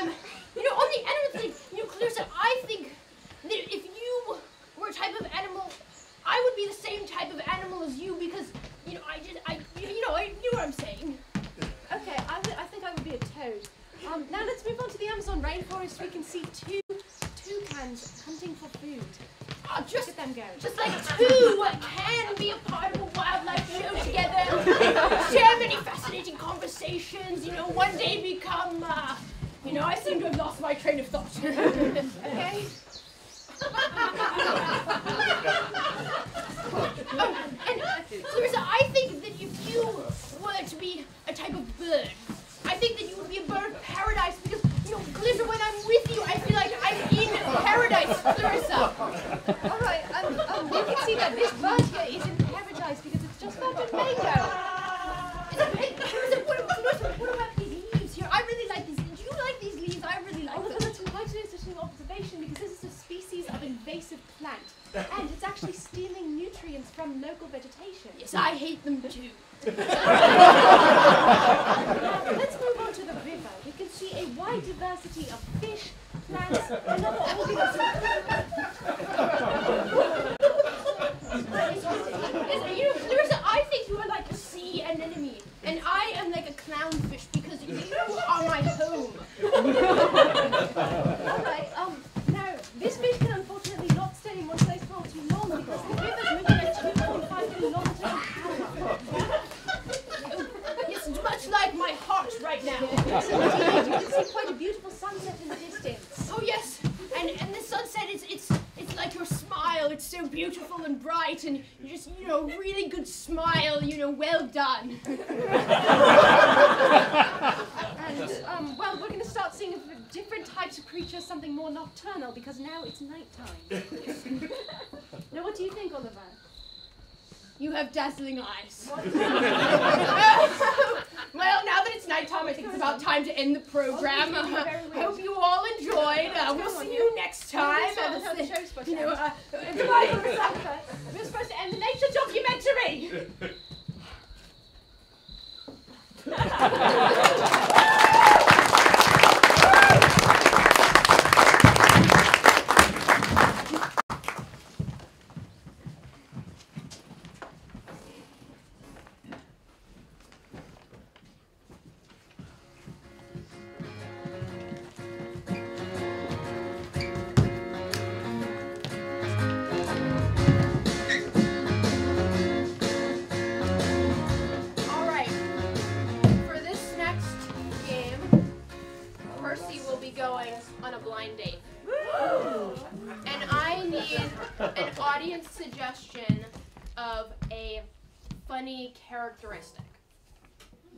Um, you know, on the animal thing, you know, Clarissa, I think that if you were a type of animal, I would be the same type of animal as you because, characteristic.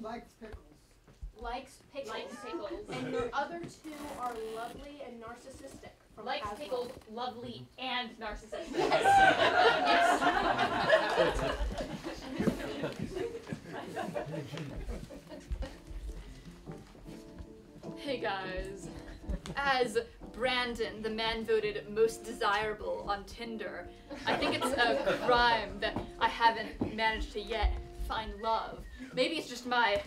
Likes pickles. Likes pickles. Likes pickles. And your other two are lovely and narcissistic. From Like Hasbro. pickled, lovely, and narcissistic. Hey guys. As Brandon, the man voted most desirable on Tinder, I think it's a crime that I haven't managed to yet find love. Maybe it's just my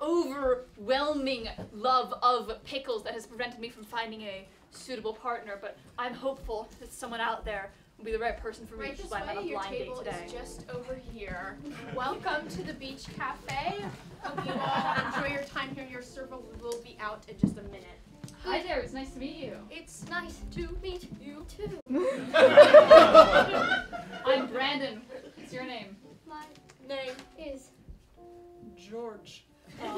overwhelming love of pickles that has prevented me from finding a suitable partner, but I'm hopeful that someone out there will be the right person for me, Right which is why I'm on a blind date table today. is just over here. Welcome to the beach cafe. Hope you all enjoy your time here. In your server We will be out in just a minute. Hi there, it's nice to meet you. It's nice to meet you too. I'm Brandon. What's your name? My name is George. George.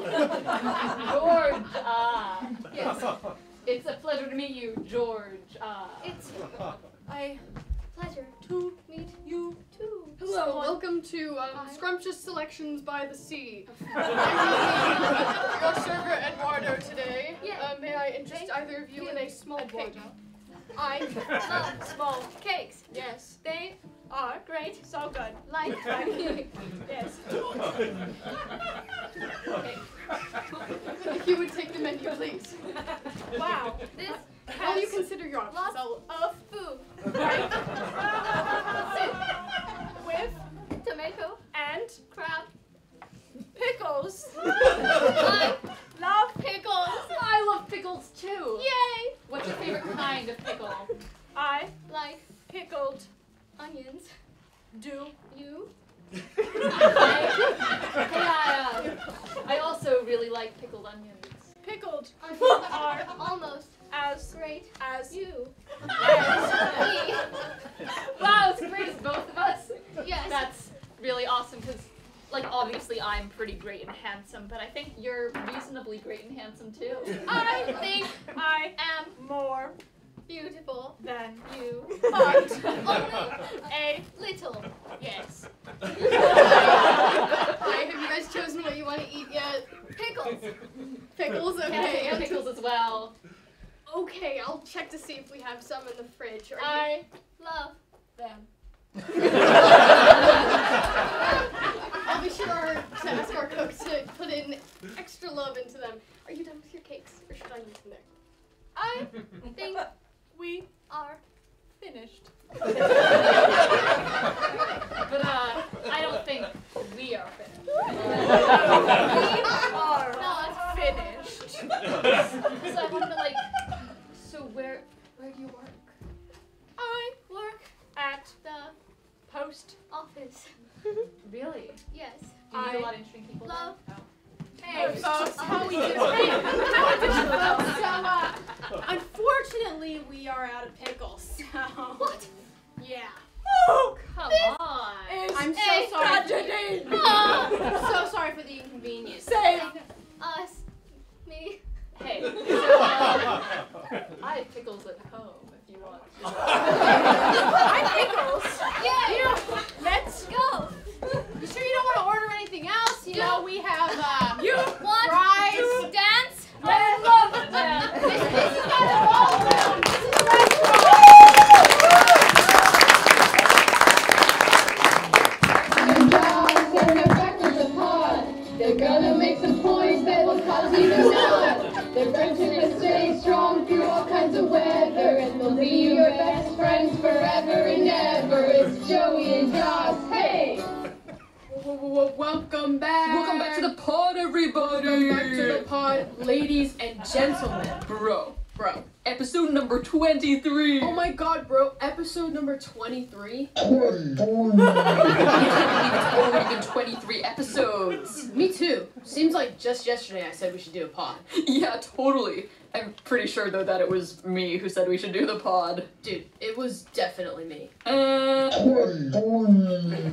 Ah. Yes. It's a pleasure to meet you, George. Ah. It's a pleasure to meet you too. Hello, welcome to um, Scrumptious Selections by the Sea. I'm your server Eduardo today. Uh, may I interest either of you in a small cake? I love small cakes. Yes. They are great. So good. Like yes. If you would take the menu, please. Wow. This How do you consider your options? lots So, of food. right. Soup With tomato and crab. pickles. I Love pickles. I love pickles too. Yay! What's your favorite kind of pickle? I Like pickled onions. do You I, hey, I, uh, I also really like pickled onions. pickled onions are almost as great as you. Wow, it's great as both of us. Yes. That's really awesome because like obviously I'm pretty great and handsome, but I think you're reasonably great and handsome too. I think I am more Beautiful than you, but only a little. yes. Alright, have you guys chosen what you want to eat yet? Pickles. Pickles, Yeah, okay. and pickles as well. Okay, I'll check to see if we have some in the fridge. Are you- I Love. them. I'll be sure to ask our cook to put in extra love into them. Are you done with your cakes, or should I use them there? I Think we are finished. But uh, I don't think we are finished. we are not finished. so I wanted to like, so where where do you work? I work at the post. office. Really? Yes. Do you meet I a lot of interesting people? there? Oh. Hey folks, how we doing? Hey, how we doing, folks? So, uh, unfortunately, we are out of pickles. So. What? Yeah. Oh, come on. I'm so a sorry. tragedy. Ah, so sorry for the inconvenience. Save us. Me. Hey, so, uh, I have pickles at home if you want. I'm pickles. Yay. You know, let's Go. You sure you don't want to order anything else? You know, we have uh, You want fries. to dance? I love that. This, this is not a ballroom. This is a They're gonna make some points that will cause you to nod. Their friendship will stay strong through all kinds of weather, and they'll be your best friends forever and ever. It's Joey and Josh. Hey! Welcome back. Welcome back to the pod, everybody. Welcome back to the pod, ladies and gentlemen. Bro, Bro. episode number 23. Oh my god, bro. Episode number 23. It's already been 23 episodes. Me too. Seems like just yesterday I said we should do a pod. Yeah, totally. I'm pretty sure though that it was me who said we should do the pod. Dude, it was definitely me. Uh, you were only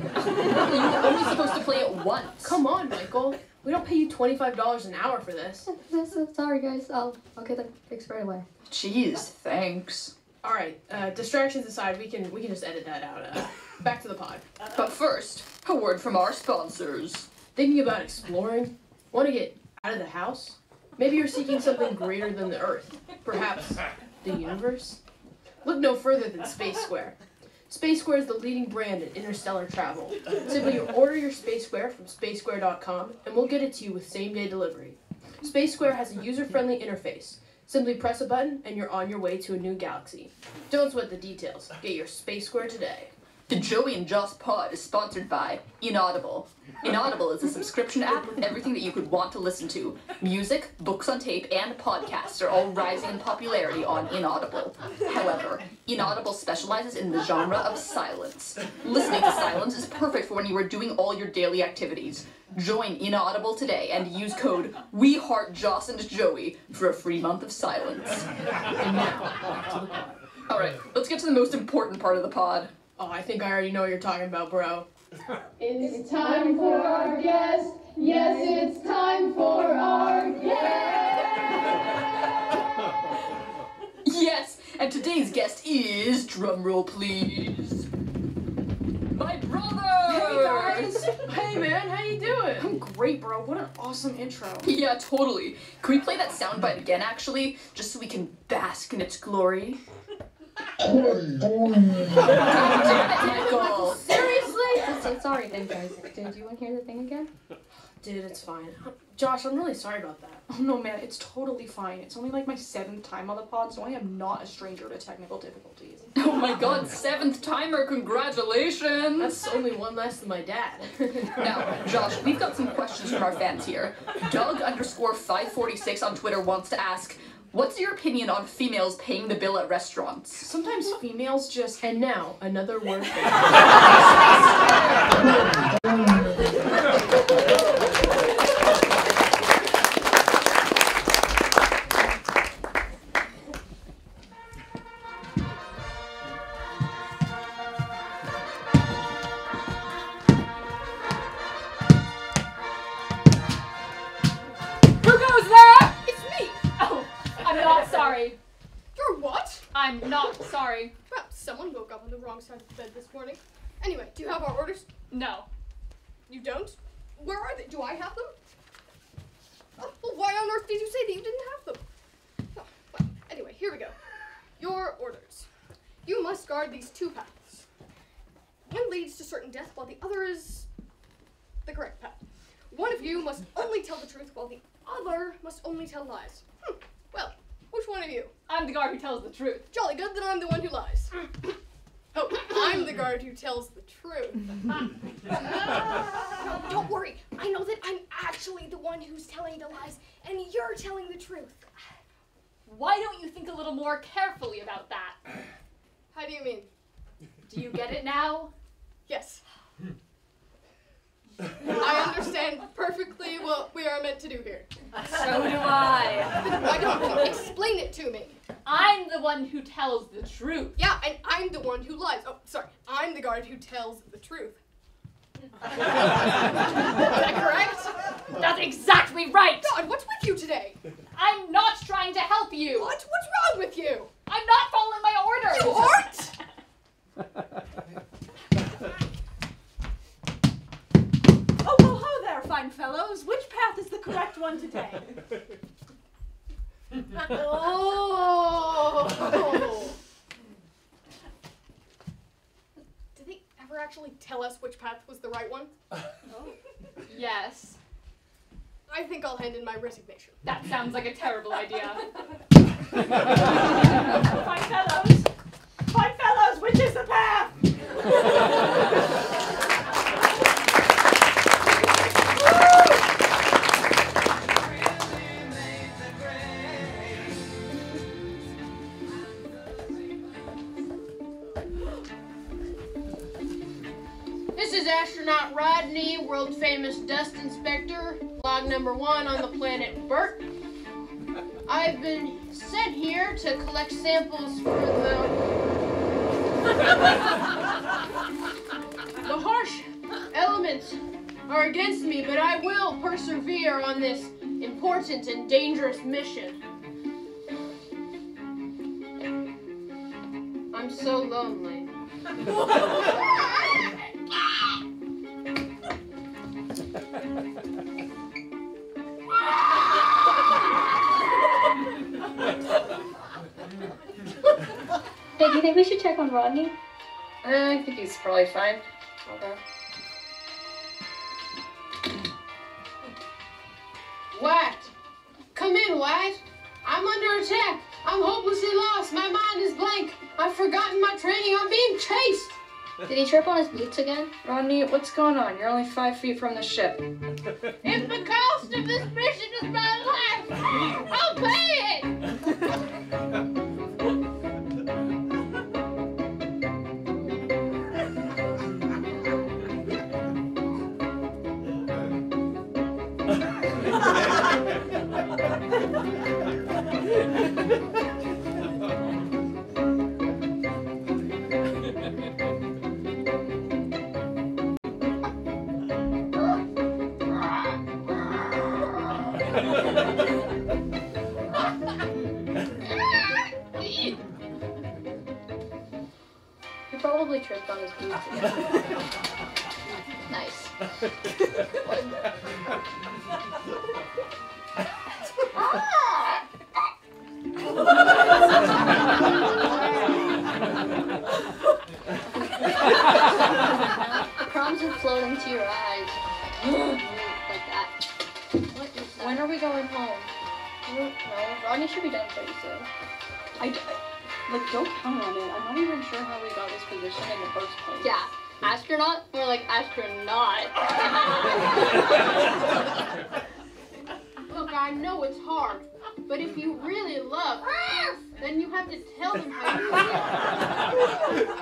supposed to play it once. Come on, Michael. We don't pay you $25 an hour for this. Sorry, guys. I'll I'll get that fixed right away. Jeez, thanks. All right, uh, distractions aside, we can we can just edit that out. Uh, back to the pod. But first, a word from our sponsors. Thinking about exploring? Want to get out of the house? Maybe you're seeking something greater than the Earth. Perhaps the universe? Look no further than Space Square. Space Square is the leading brand in interstellar travel. Simply order your Space Square from spacesquare.com and we'll get it to you with same day delivery. Space Square has a user friendly interface. Simply press a button and you're on your way to a new galaxy. Don't sweat the details. Get your Space Square today. The Joey and Joss pod is sponsored by Inaudible. Inaudible is a subscription app with everything that you could want to listen to. Music, books on tape, and podcasts are all rising in popularity on Inaudible. However, Inaudible specializes in the genre of silence. Listening to silence is perfect for when you are doing all your daily activities. Join Inaudible today and use code We Heart Joss and Joey for a free month of silence. Alright, let's get to the most important part of the pod. Oh, I think I already know what you're talking about, bro. It's time for our guest. Yes, it's time for our guest. Yes, and today's guest is drumroll, please. My brother. Hey guys! Hey man, how you doing? I'm great, bro. What an awesome intro. Yeah, totally. Can we play that soundbite again, actually, just so we can bask in its glory? God damn it, Michael. Seriously? It's then, guys. Did you want to hear the thing again? Dude, it's fine. Josh, I'm really sorry about that. Oh no, man, it's totally fine. It's only like my seventh time on the pod, so I am not a stranger to technical difficulties. Oh my god, seventh timer, congratulations! That's only one less than my dad. Now, Josh, we've got some questions from our fans here. Doug underscore 546 on Twitter wants to ask, what's your opinion on females paying the bill at restaurants? Sometimes mm-hmm. females just. And now, another word You must guard these two paths. One leads to certain death, while the other is the correct path. One of you must only tell the truth, while the other must only tell lies. Hmm. Well, which one of you? I'm the guard who tells the truth. Jolly good, then I'm the one who lies. oh, I'm the guard who tells the truth. no, don't worry. I know that I'm actually the one who's telling the lies, and you're telling the truth. Why don't you think a little more carefully about that? How do you mean? Do you get it now? Yes. Hmm. I understand perfectly what we are meant to do here. So do I. Why don't you explain it to me? I'm the one who tells the truth. Yeah, and I'm the one who lies. Oh, sorry. I'm the guard who tells the truth. Is that correct? That's exactly right. God, what's with you today? I'm not trying to help you. What? What's wrong with you? I'm not following my orders. You aren't? Oh, well, ho there, fine fellows. Which path is the correct one today? Oh. Did they ever actually tell us which path was the right one? Yes. I think I'll hand in my resignation. That sounds like a terrible idea. fine fellows. Fine fellows, which is the path? number one on the planet Burt. I've been sent here to collect samples for the. the harsh elements are against me, but I will persevere on this important and dangerous mission. I'm so lonely. Hey, do you think we should check on Rodney? Uh, I think he's probably fine. Okay. Wyatt! Come in, Wyatt! I'm under attack! I'm hopelessly lost! My mind is blank! I've forgotten my training! I'm being chased! Did he trip on his boots again? Rodney, what's going on? You're only five feet from the ship. If the cost of this mission is my life, I'll pay probably tripped on his boots again. nice. Ah! Crumbs are floating to your eyes. like that. What is that? When are we going home? No. Rodney should be done pretty soon. I, d- like, don't on it. I'm not even sure how we got this position in the first place. Yeah. Astronaut? More like astronaut. Look, I know it's hard, but if you really love, then you have to tell them how you feel.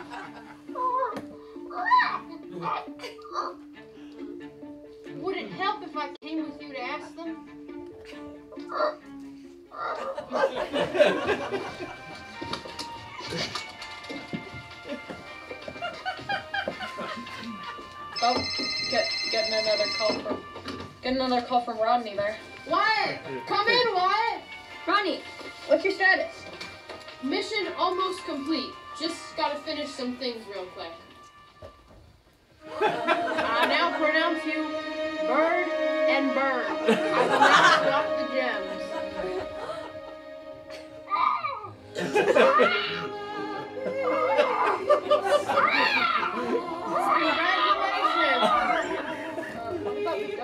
Would it help if I came with you to ask them? oh, get getting another call from getting another call from Rodney there. Wyatt, come in, Wyatt. Rodney, what's your status? Mission almost complete. Just gotta finish some things real quick. I now pronounce you bird and bird. I will not drop the gems. Congratulations! about the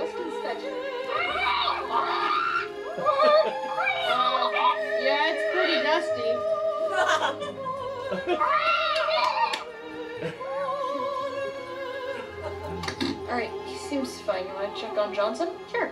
yeah, it's pretty dusty. Alright, he seems fine. You want to check on Johnson? Sure.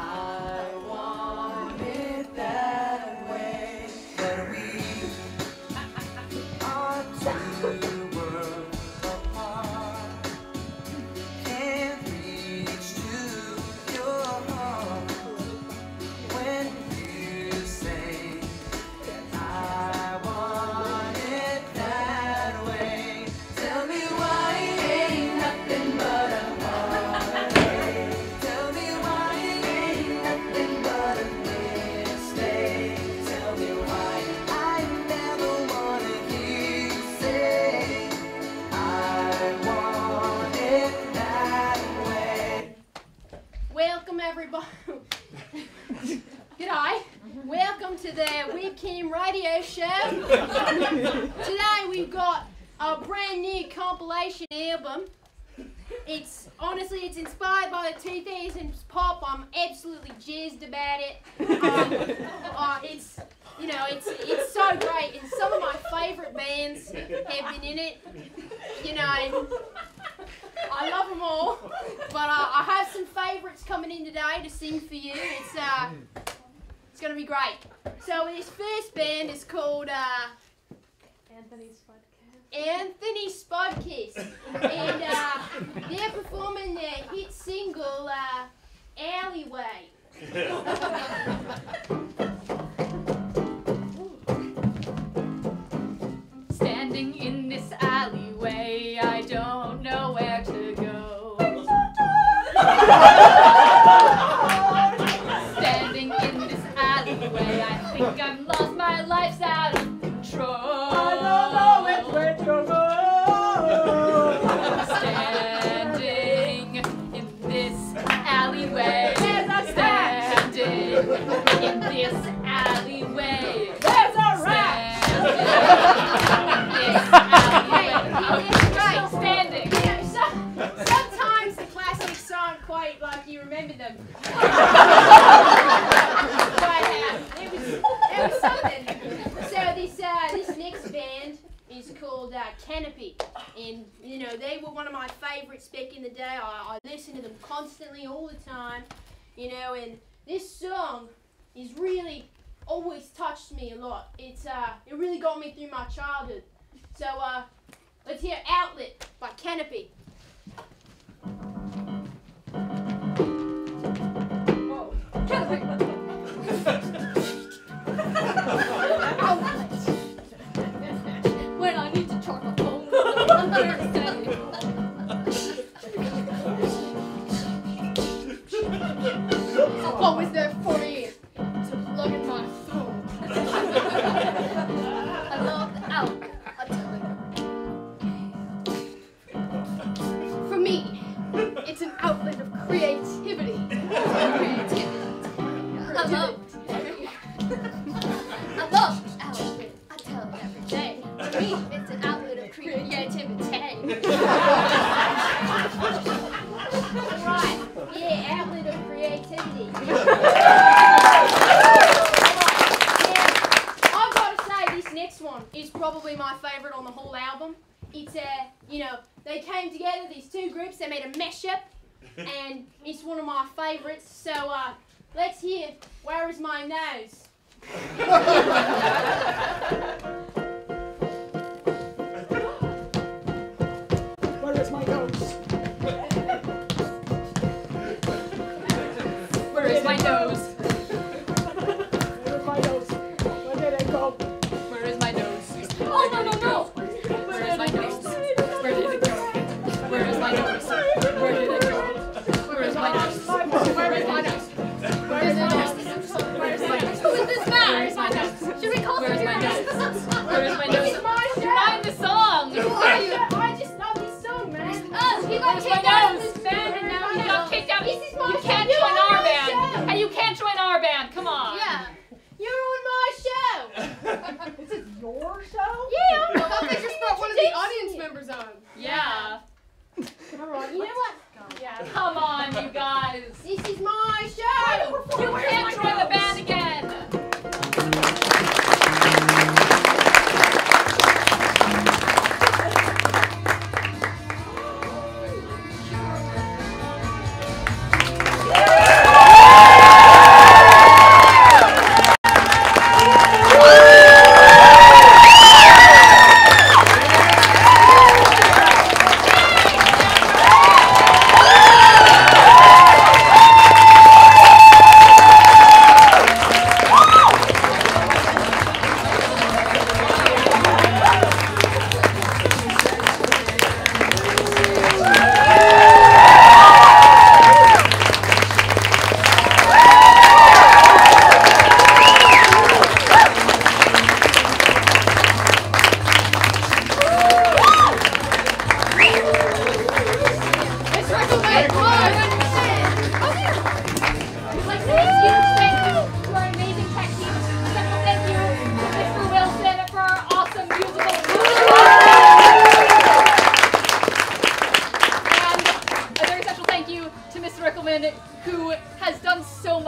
Bye.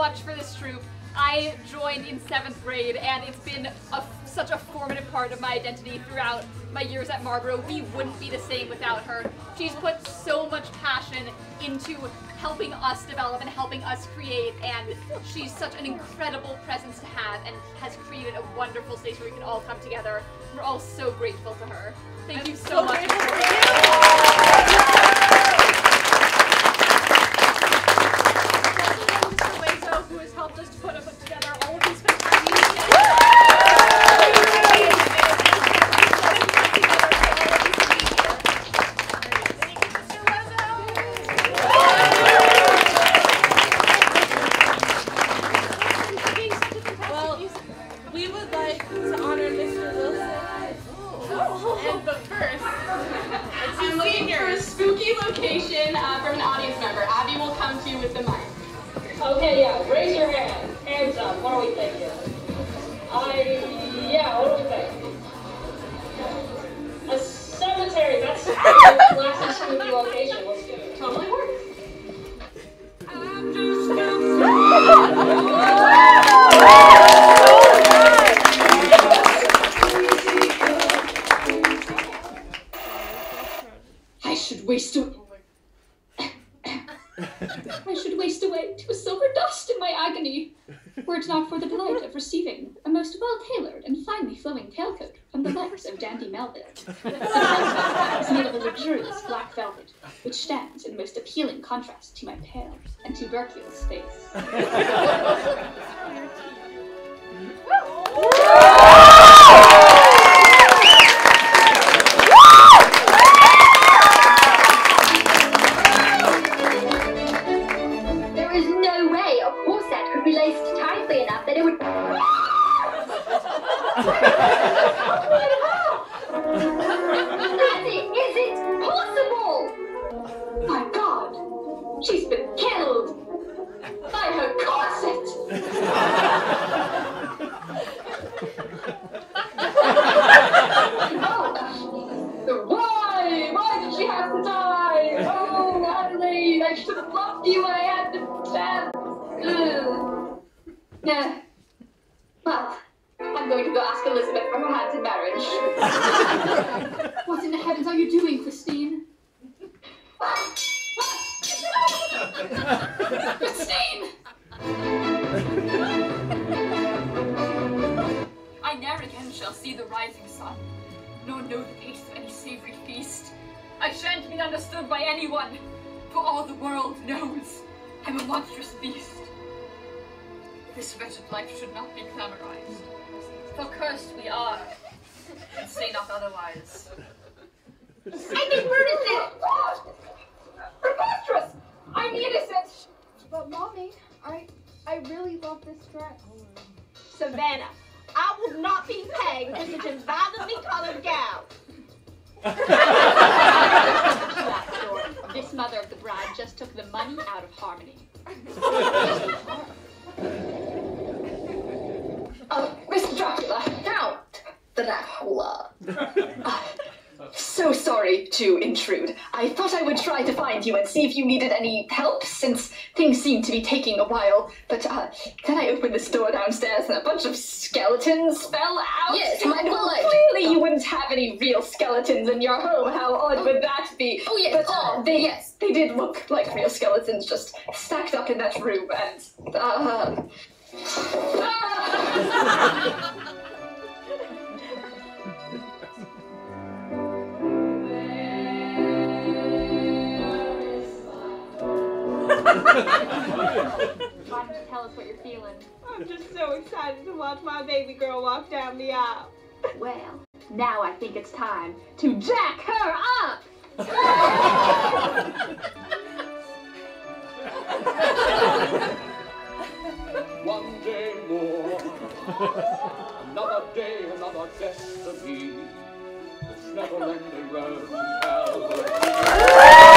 much for this troop, I joined in seventh grade, and it's been a, such a formative part of my identity throughout my years at Marlborough. We wouldn't be the same without her. She's put so much passion into helping us develop and helping us create, and she's such an incredible presence to have and has created a wonderful stage where we can all come together. We're all so grateful to her. Thank I'm you so, so much. I ne'er again shall see the rising sun, nor know the taste of any savory feast. I shan't be understood by anyone, for all the world knows I'm a monstrous beast. This wretched life should not be glamorized, for cursed we are, and say not otherwise. I think Bird is dead. Preposterous! I'm innocent. But mommy, I I really love this dress. Savannah, I will not be pegged for such a violently colored gown. This mother of the bride just took the money out of Harmony. Uh, Mr. Dracula. Count Dracula. Uh, so sorry to intrude. I thought I would try to find you and see if you needed any help since things seem to be taking a while. But uh, then I opened this door downstairs and a bunch of skeletons fell out. Yes, my well, blood. clearly you wouldn't have any real skeletons in your home. How odd would that be? Oh, yes. But uh, they yes, they did look like real skeletons just stacked up in that room and uh, Why don't you tell us what you're feeling? I'm just so excited to watch my baby girl walk down the aisle. Well, now I think it's time to jack her up! One day more, another day, another destiny. It's never ending road to Calvary.